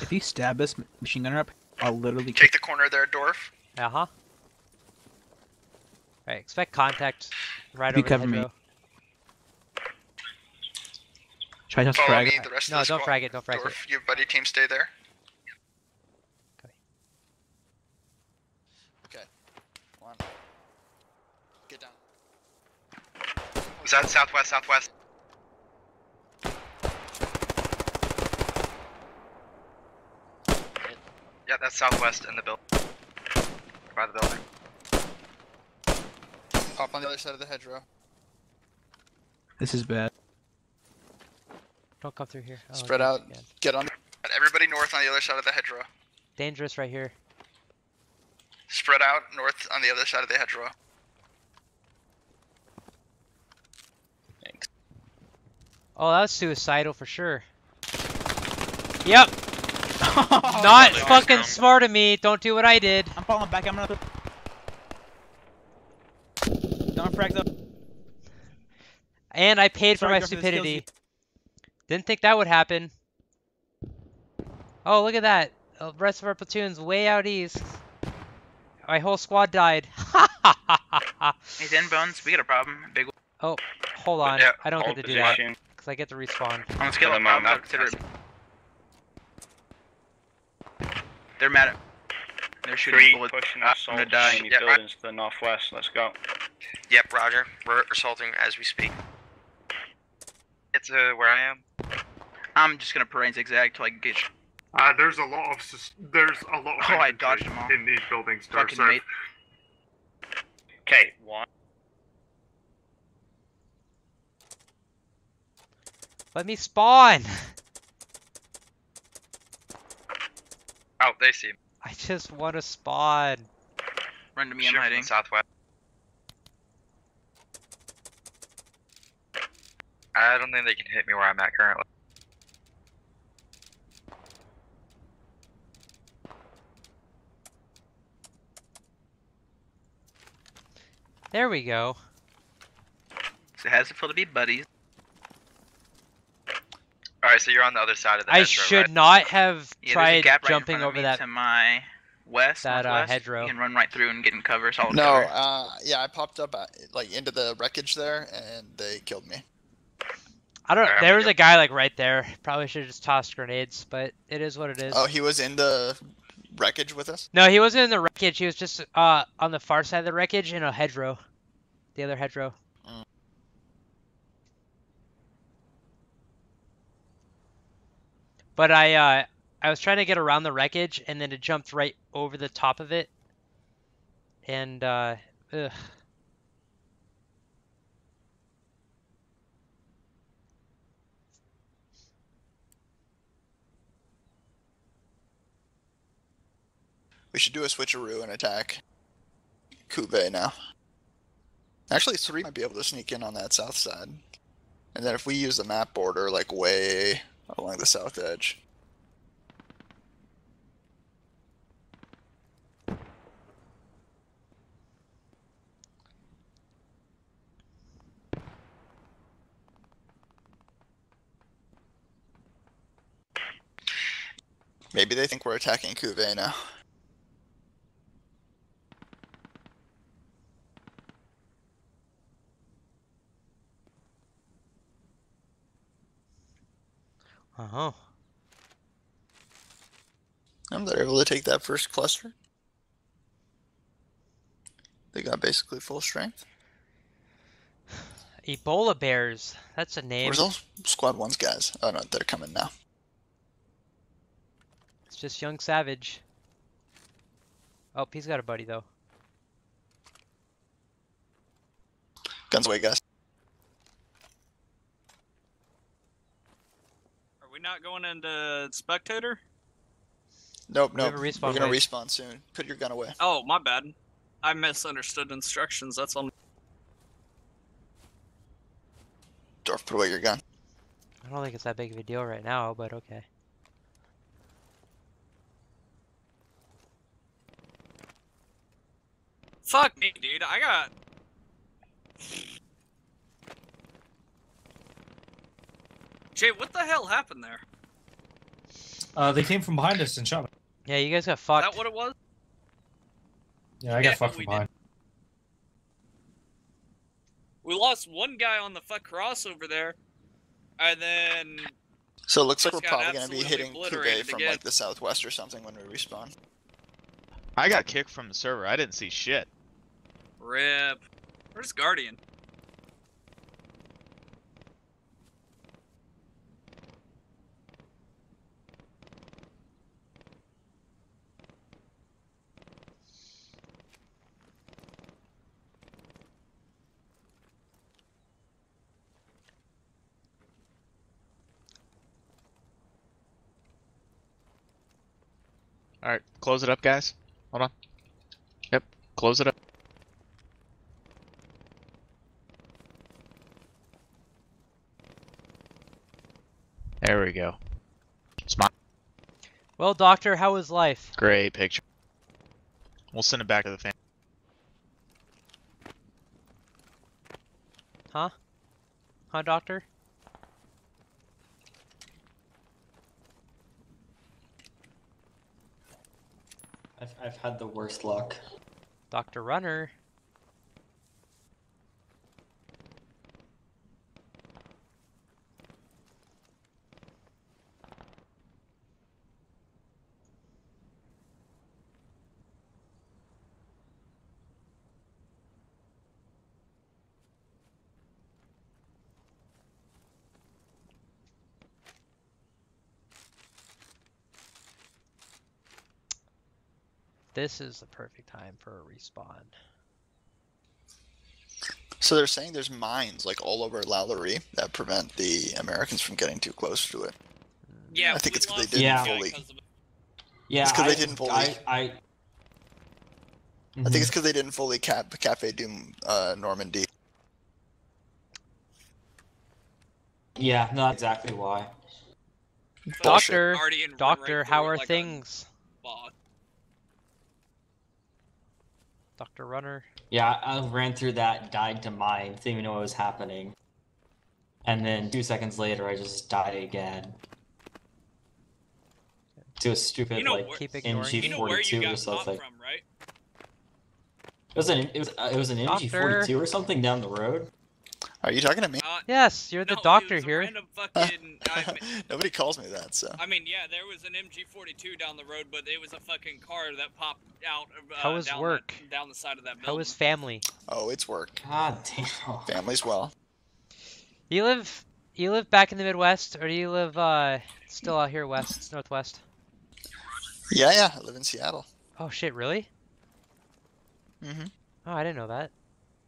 If you stab this machine gunner up, I'll literally Take the corner there, Dorf. Uh huh. Right, expect contact right If you over cover the me. hedgerow. Try to frag me, it. the rest No, of the don't squad. frag it, don't frag Dorf, you buddy team stay there. Okay. Come on. Get down. Is that southwest, southwest? Yeah, that's southwest in the building. By the building. Pop on the other side of the hedgerow. This is bad. Don't come through here. Oh, Spread out. again. Get on. Everybody north on the other side of the hedgerow. Dangerous right here. Spread out north on the other side of the hedgerow. Thanks. Oh, that was suicidal for sure. Yep. Not fucking smart of me. Don't do what I did. I'm falling back. I'm gonna. Don't frag up. And I paid for my Griffin, this stupidity. Didn't think that would happen. Oh, look at that. The rest of our platoon's way out east. My whole squad died. He's in bones. We got a problem. Big one. oh, hold on. Yeah, I don't get to do that. Because I get to respawn. On a scale Kill of him on five, I that. consider it. They're mad at. They're shooting Three bullets. pushing I'm gonna die. enemy Yeah, right. buildings to the northwest. Let's go. Yep, Roger. We're assaulting as we speak. Get to where I am. I'm just gonna parade zigzag till I get sh- Uh, there's a lot of sus- there's a lot of Oh, I infantry dodged them all. in these buildings. Dorf, fucking so mate. Okay, one. Let me spawn. Oh, they see me. I just want to spawn. Run to me. Shoot I'm from the hiding. southwest. I don't think they can hit me where I'm at currently. There we go. So how's it has to feel to be buddies. Alright, so you're on the other side of the I hedgerow, should right? not have Yeah, tried gap right jumping over that. to my west. that, uh, hedgerow. You can run right through and get in cover. Solid No, cover. uh, yeah, I popped up uh, like into the wreckage there, and they killed me. I don't. Alright, I'm There was go- a guy like right there. Probably should have just tossed grenades, but it is what it is. Oh, he was in the wreckage with us. No, he wasn't in the wreckage. He was just uh on the far side of the wreckage in a hedgerow, the other hedgerow. Mm. But I uh I was trying to get around the wreckage and then it jumped right over the top of it. And uh ugh. We should do a switcheroo and attack Kube now. Actually, three might be able to sneak in on that south side. And then if we use the map border, like way along the south edge. Maybe they think we're attacking Cuvée now. Oh. I'm not able to take that first cluster. They got basically full strength. Ebola bears. That's a name. Where's all squad ones guys? Oh no, they're coming now. It's just young savage. Oh, he's got a buddy though. Guns away, guys. Are we not going into spectator? Nope, nope. a We're gonna wave. respawn soon. Put your gun away. Oh, my bad. I misunderstood instructions. That's on. Dorf, put away your gun. I don't think it's that big of a deal right now, but okay. Fuck me, dude. I got. Jay, what the hell happened there? Uh, they came from behind us and shot me. Yeah, you guys got fucked. Is fucked. that what it was? Yeah, I got fucked from we did. We lost one guy on the fuck cross over there, and then So it looks like we're probably going to be hitting obliterated Kube from again. like the southwest or something when we respawn. I got kicked from the server. I didn't see shit. rip. Where's Guardian? All right, close it up, guys. Hold on. Yep, close it up. There we go. Smile. Well, doctor, how was life? Great picture. We'll send it back to the family. Huh? Huh, doctor? I've, I've had the worst luck. Dr. Runner. This is the perfect time for a respawn. So they're saying there's mines like all over Lalaurie that prevent the Americans from getting too close to it. Yeah, I think we it's 'cause they didn't Yeah. fully. because of it. Yeah, they I- didn't fully- I, I, I think it's because they didn't fully cap Cafe Doom uh, Normandy. yeah, not exactly why. Doctor, doctor, how are like a things? Dr. Runner. Yeah, I ran through that, died to mine, didn't even know what was happening. And then two seconds later, I just died again. To a stupid You know like where- Keep ignoring me. You know where you MG42 or something. from, right? It was an it was uh, it was an MG42 or something down the road. Are you talking to me? Uh, Yes, you're the no, it doctor here. fucking. I mean, Nobody calls me that, so. I mean, yeah, there was an MG42 down the road, but it was a fucking car that popped out. Uh, How was down work? That, down the side of that building. How was family? Oh, it's work. God damn. Family's well. You live you live back in the Midwest or do you live uh still out here west, northwest? Yeah, yeah. I live in Seattle. Oh shit, really? Mm-hmm. Oh, I didn't know that.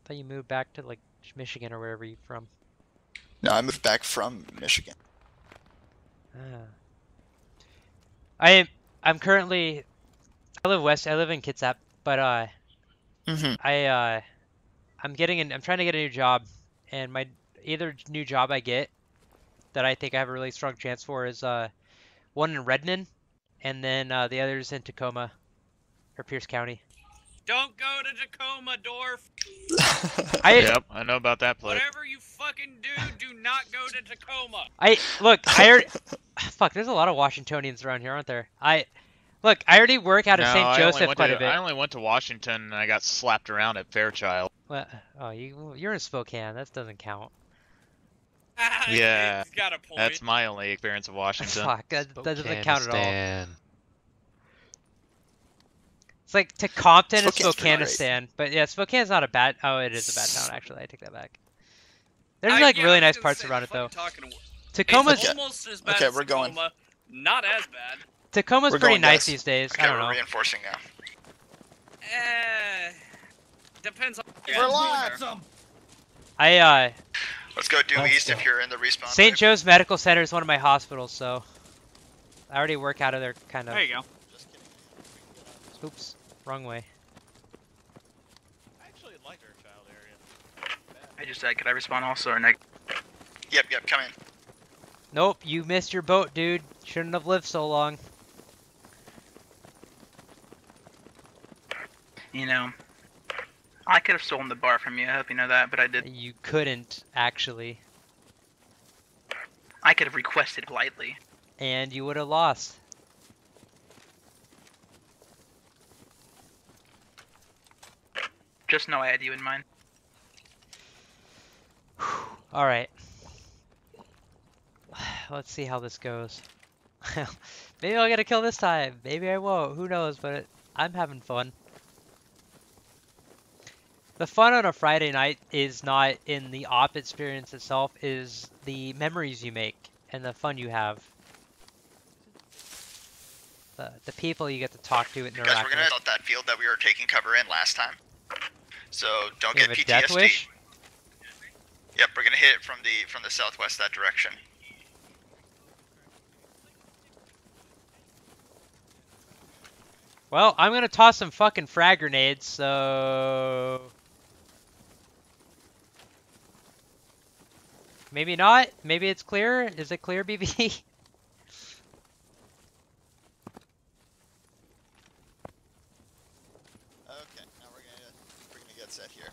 thought you moved back to like Michigan or wherever you're from. No, I moved back from Michigan. Ah. I am I'm currently I live west. I live in Kitsap, but uh Mm-hmm. I uh I'm getting an I'm trying to get a new job and my either new job I get that I think I have a really strong chance for is uh one in Redmond and then uh the other's in Tacoma or Pierce County. Don't go to Tacoma, Dorf. I Yep, I know about that place. Whatever you fucking do, do not go to Tacoma. I look, I already fuck, there's a lot of Washingtonians around here, aren't there? I look, I already work out of No, St. Joseph quite to, a bit. I only went to Washington and I got slapped around at Fairchild. Well, oh, you you're in Spokane. That doesn't count. Yeah, got a point. that's my only experience of Washington. Fuck, that, that doesn't count at all. It's like to Compton and Spokane's pretty great. Spokanistan, but yeah, Spokane's not a bad. Oh, it is a bad town actually. I take that back. There's I- like yeah, really nice parts say, around it though. talking- Tacoma's It's almost as bad Okay, as we're going. Not as bad. Tacoma's We're pretty going, nice guys. these days. Okay, I don't we're know. reinforcing now. Eh, depends on. Relax. I uh, Let's go due Let's east go. if you're in the respawn. St. wave. Joe's Medical Center is one of my hospitals, so I already work out of there, kind of. There you go. Oops, wrong way. I actually like Fairchild area. I just said, could I respawn also or neg? Yep, yep, come in. Nope, you missed your boat, dude. Shouldn't have lived so long. You know, I could have stolen the bar from you. I hope you know that, but I did. You couldn't actually, I could have requested politely. and you would have lost. Just know I had you in mind. All right. Let's see how this goes. Maybe I'll get a kill this time. Maybe I won't. Who knows? But I'm having fun. The fun on a Friday night is not in the op experience itself, is the memories you make and the fun you have. The, the people you get to talk to and interact Guys, interact we're gonna with. that field that we were taking cover in last time. So don't You get PTSD. Yep, we're gonna hit it from the from the southwest that direction. Well, I'm gonna toss some fucking frag grenades, so... Maybe not? Maybe it's clear? Is it clear, BB? Okay, now we're gonna we're gonna get set here.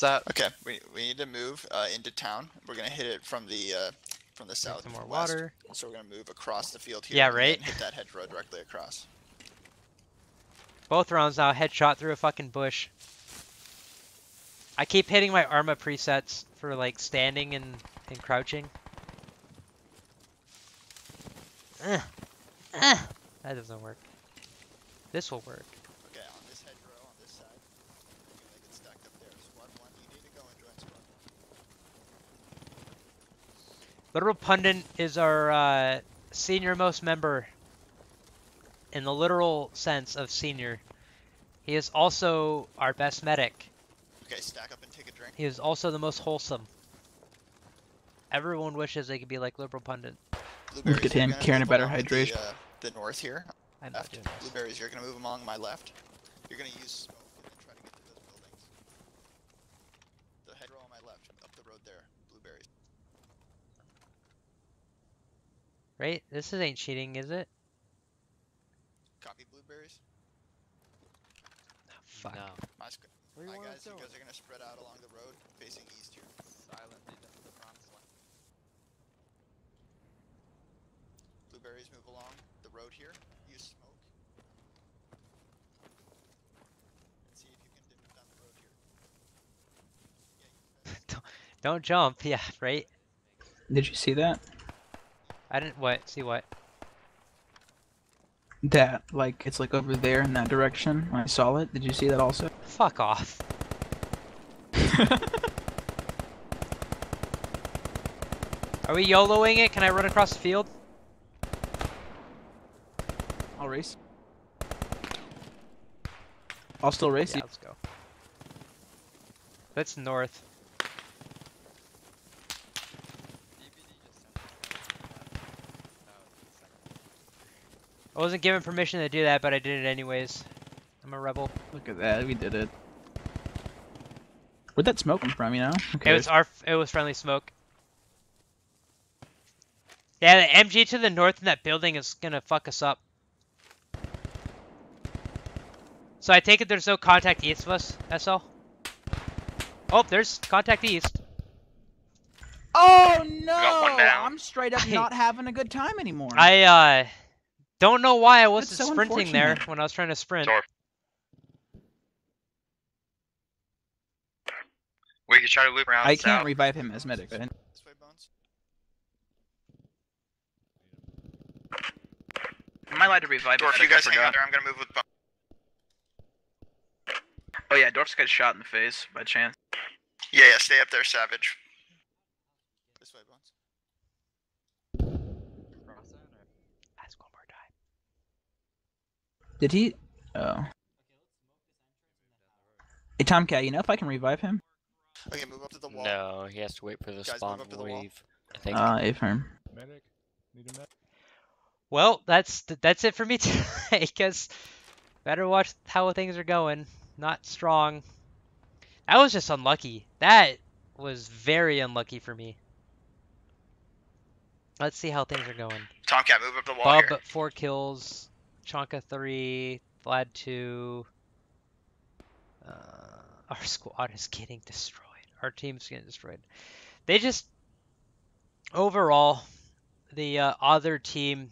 Was that? Okay, we, we need to move uh, into town. We're gonna hit it from the uh, from the south. some more water. So we're gonna move across the field here. Yeah, right. then Hit that hedgerow directly across. Both rounds now, headshot through a fucking bush. I keep hitting my Arma presets for like standing and, and crouching. Ugh. Ugh. That doesn't work. This will work. Okay, on this hedgerow on this side, we're gonna get stacked up there. Squad one, you need to go and join squad one. Literal Pundit is our uh, senior most member in the literal sense of senior. He is also our best medic. Okay, stack up and take a drink. He is also the most wholesome. Everyone wishes they could be like Liberal Pundit. Blueberries, at him gonna carrying a better along the, hydration. uh, The, north here. I'm not doing this. Blueberries, you're gonna move along my left. You're gonna use smoke and then try to get to those buildings. The hedgerow on my left, up the road there. Blueberries. Right? This is ain't cheating, is it? Copy blueberries. Ah, fuck. My, Where my wanna guys, you go? guys are gonna spread out along the road facing east here. Silently to the promised land. Blueberries move along the road here. Use smoke. And see if you can move down the road here. Don't jump. Yeah, right? Did you see that? I didn't. What? See what? That like it's like over there in that direction. I saw it. Did you see that also? Fuck off. Are we YOLOing it? Can I run across the field? I'll race. I'll still race Yeah, you. let's go. That's north. I wasn't given permission to do that, but I did it anyways. I'm a rebel. Look at that, we did it. Where'd that smoke come from? You know? Who It was our. It was friendly smoke. Yeah, the MG to the north in that building is gonna fuck us up. So I take it there's no contact east of us, SL? Oh, there's contact east. Oh no! I'm straight up not having a good time anymore. I uh don't know why I wasn't so sprinting there when I was trying to sprint. We could try to loop around I south. can't revive him as medic. right? This way, Bones. Am I allowed to revive Dorf, you guys hang out there. I'm gonna move with Bones. Oh yeah, Dorf's got shot in the face by chance. Yeah, yeah, stay up there, Savage. This way, Bones. Ask one more time. Did he? Oh. Hey Tomcat, you know if I can revive him? Okay, move up to the wall. No, he has to wait for the Guys, move spawn up to the wall. wave. I think. Uh, affirm. Medic? Need a medic? Well, that's that's it for me today. Cause better watch how things are going. Not strong. That was just unlucky. That was very unlucky for me. Let's see how things are going. Tomcat, move up the wall Bub here. four kills, Chonka three, Vlad two. Uh, our squad is getting destroyed. Our team's getting destroyed. They just overall, the uh, other team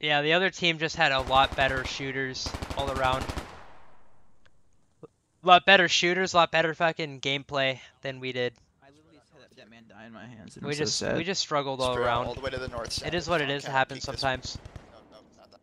Yeah, the other team just had a lot better shooters all around. A lot better shooters, a lot better fucking gameplay than we did. I literally just had that man die in my hands. and We I'm so just sad. we just struggled all Spread around. all the way to the north It side. is what it is. It happens sometimes. this way. sometimes. No, no, not that.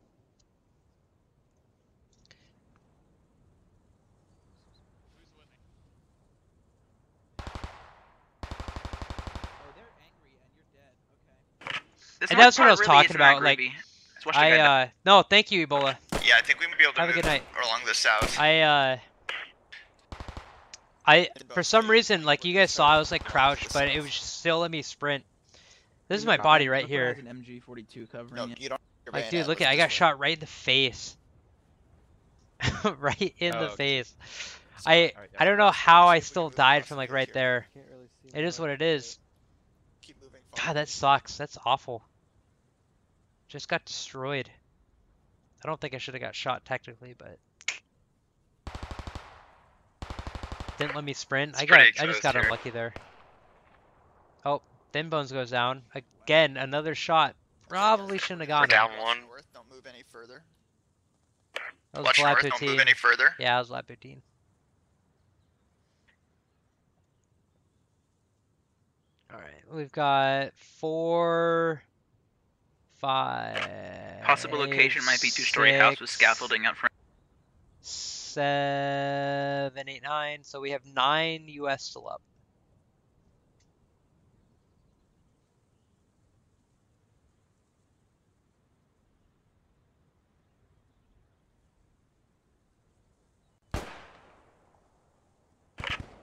This And that's what I was really talking about. Like, groovy. Let's watch the I uh no, thank you, Ebola. Yeah, I think we might be able to Have a good night. along the south. I uh I for some reason like you guys saw I was like crouched, but it was still let me sprint. This is my body right Look where I here. An MG42 covering No, it. you don't. Like dude, look at I got way. shot right in the face. right in Oh, the okay. face. I I don't know how I See if we can still died from like right there. Can't really see It is what it is. God, that sucks. That's awful. Just got destroyed. I don't think I should have got shot technically, but didn't let me sprint. It's I got I just got here. unlucky there. Oh, Thin Bones goes down. Again, another shot. Probably shouldn't have We're gotten down him. One. north, Don't move any further. That was Watch Vlad north, don't move 15. any further. Yeah, I was lap 15. Alright, we've got four, five. Possible location might be two-story house with scaffolding up front. Seven, eight, nine. So we have nine US still up.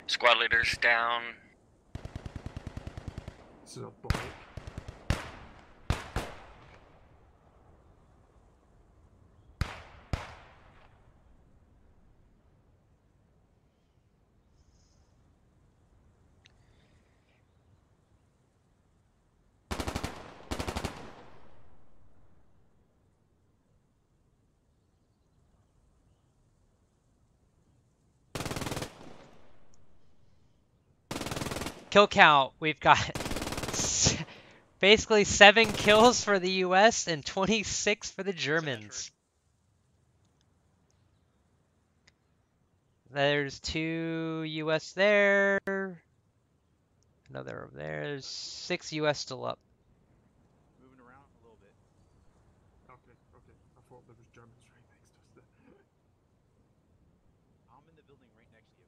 Squad leaders down. This is a bullet. Kill count. We've got basically seven kills for the US and 26 for the Germans. There's two US there. Another over there. There's six US still up. Moving around a little bit. Okay, okay. I thought there was Germans right next to us there. I'm in the building right next to you.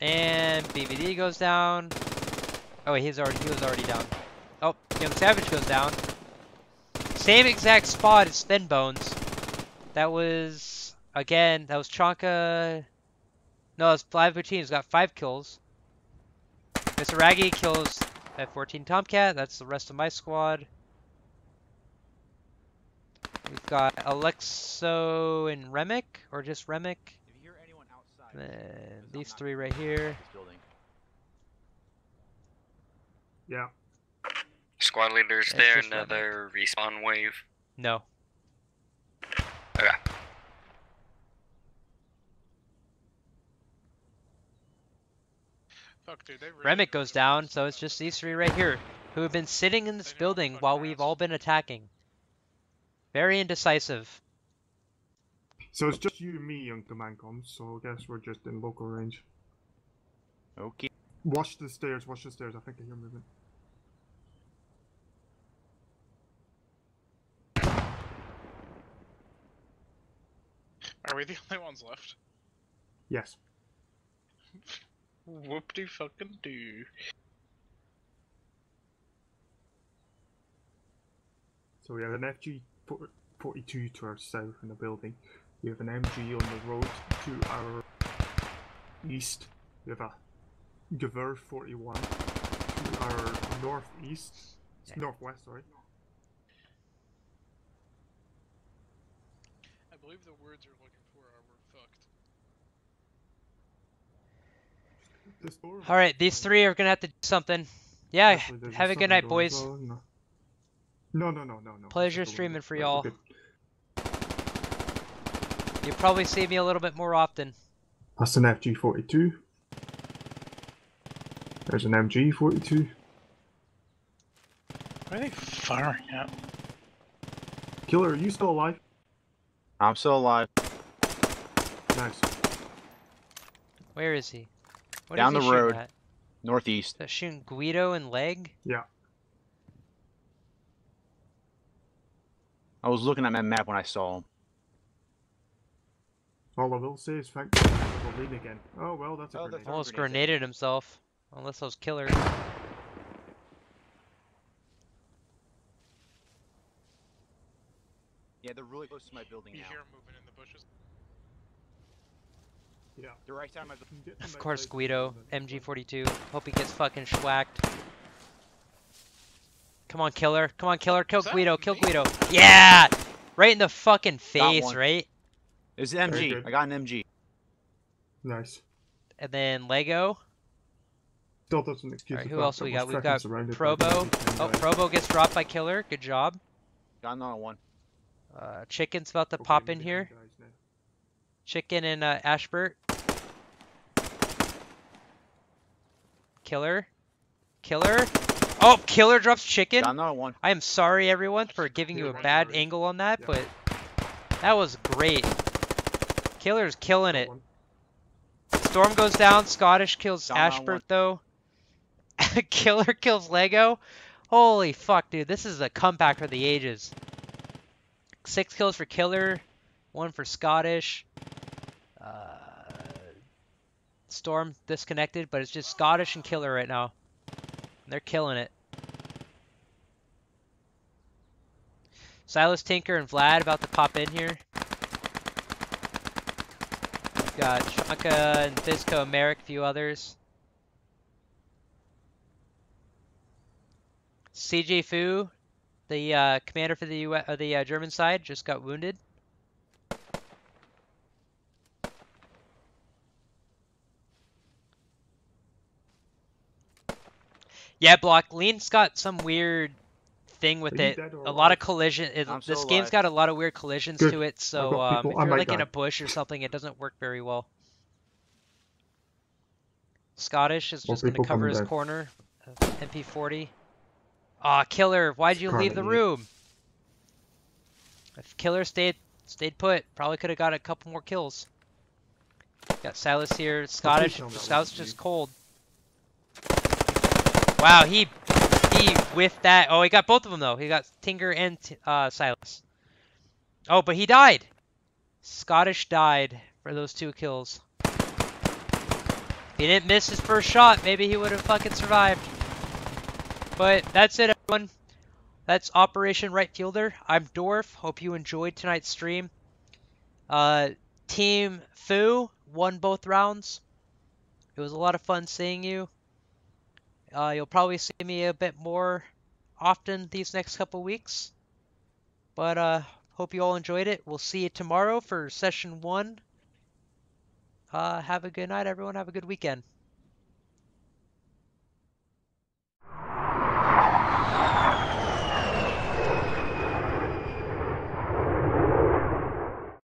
And BVD goes down. Oh, wait, he's already he was already down. Oh, Young Savage goes down. Same exact spot as Thin Bones. That was again. That was Chonka. No, it's Five Boutines got five kills. Mr. Raggy kills F-14 Tomcat. That's the rest of my squad. We've got Alexo and Remick, or just Remick. If you hear anyone outside, And because I'm these three right here. in this building. Yeah. Squad leaders It's there. just Remick. Another respawn wave. No. Okay. Fuck, dude, they really Remick goes down, so it's just these three right here who have been sitting in this building while we've ass. all been attacking. Very indecisive. So it's just you and me, young command comms. So I guess we're just in local range. Okay. Watch the stairs. Watch the stairs. I think I hear movement. Are we the only ones left? Yes. Whoop de fucking do. So we have an FG 42 to our south in the building. We have an MG on the road to our east. We have a Gewehr 41 to our northeast. Northwest, sorry. I believe the words you're looking for are we're fucked. All right, these three are gonna have to do something. Yeah, Actually, have a good night, boys. no. No, no, no, no, no. Pleasure Just a little streaming for y'all. Good. You'll probably see me a little bit more often. That's an FG42. There's an MG42. What are they firing at? Killer, are you still alive? I'm still alive. Nice. Where is he? What Down is the he shooting road. At? Northeast. Is that shooting Guido and leg? Yeah. I was looking at my map when I saw him. All I will say is thank God for the lead again. Oh well, that's a Oh, grenade. Almost grenaded himself. Unless those killer. Yeah, they're really close to my building You now. hear him moving in the bushes. Yeah. They're right side of my Of course, Guido, MG42. Hope he gets fucking schwacked. Come on, killer. Come on, killer. Kill Guido. Kill Guido. Yeah! Right in the fucking face, right? It's Very MG. I got an MG. Nice. And then Lego. Still doesn't excuse Alright, who else we got? We've got Probo. Oh, and, Probo gets dropped by killer. Good job. Got another one. Uh, Chicken's about to pop in here. Chicken and uh, Ashbert. Killer. Killer. Oh, killer drops chicken. Got another one. I am sorry, everyone, for giving you a bad angle on that, but that was great. Killer's killing it. Storm goes down. Scottish kills Down Ashbert, though. Killer kills Lego. Holy fuck, dude. This is a comeback for the ages. Six kills for Killer. One for Scottish. Uh, Storm disconnected, but it's just Scottish and Killer right now. And they're killing it. Silas Tinker and Vlad about to pop in here. Got Shanka and Bisco, Merrick, a few others. CJ Fu, the uh, commander for the U uh, the uh, German side, just got wounded. Yeah, block. Lean's got some weird thing with it. A lot of alive? collision. It, this still game's alive. got a lot of weird collisions Good. to it, so um, if I you're might like in a bush or something, it doesn't work very well. Scottish is just going to cover his down. corner. Uh, MP40. Aw, Killer, why'd you leave the room? If Killer stayed stayed put, probably could have got a couple more kills. Got Silas here. Scottish. tell me that wasn't just cold. Wow, he he whiffed that. Oh, he got both of them though. He got Tinker and uh, Silas. Oh, but he died. Scottish died for those two kills. If he didn't miss his first shot, maybe he would have fucking survived. But that's it, everyone. That's Operation Right Fielder. I'm Dorf. Hope you enjoyed tonight's stream. Uh, Team Fu won both rounds. It was a lot of fun seeing you. Uh, you'll probably see me a bit more often these next couple weeks. But uh, hope you all enjoyed it. We'll see you tomorrow for session one. Uh, have a good night, everyone. Have a good weekend.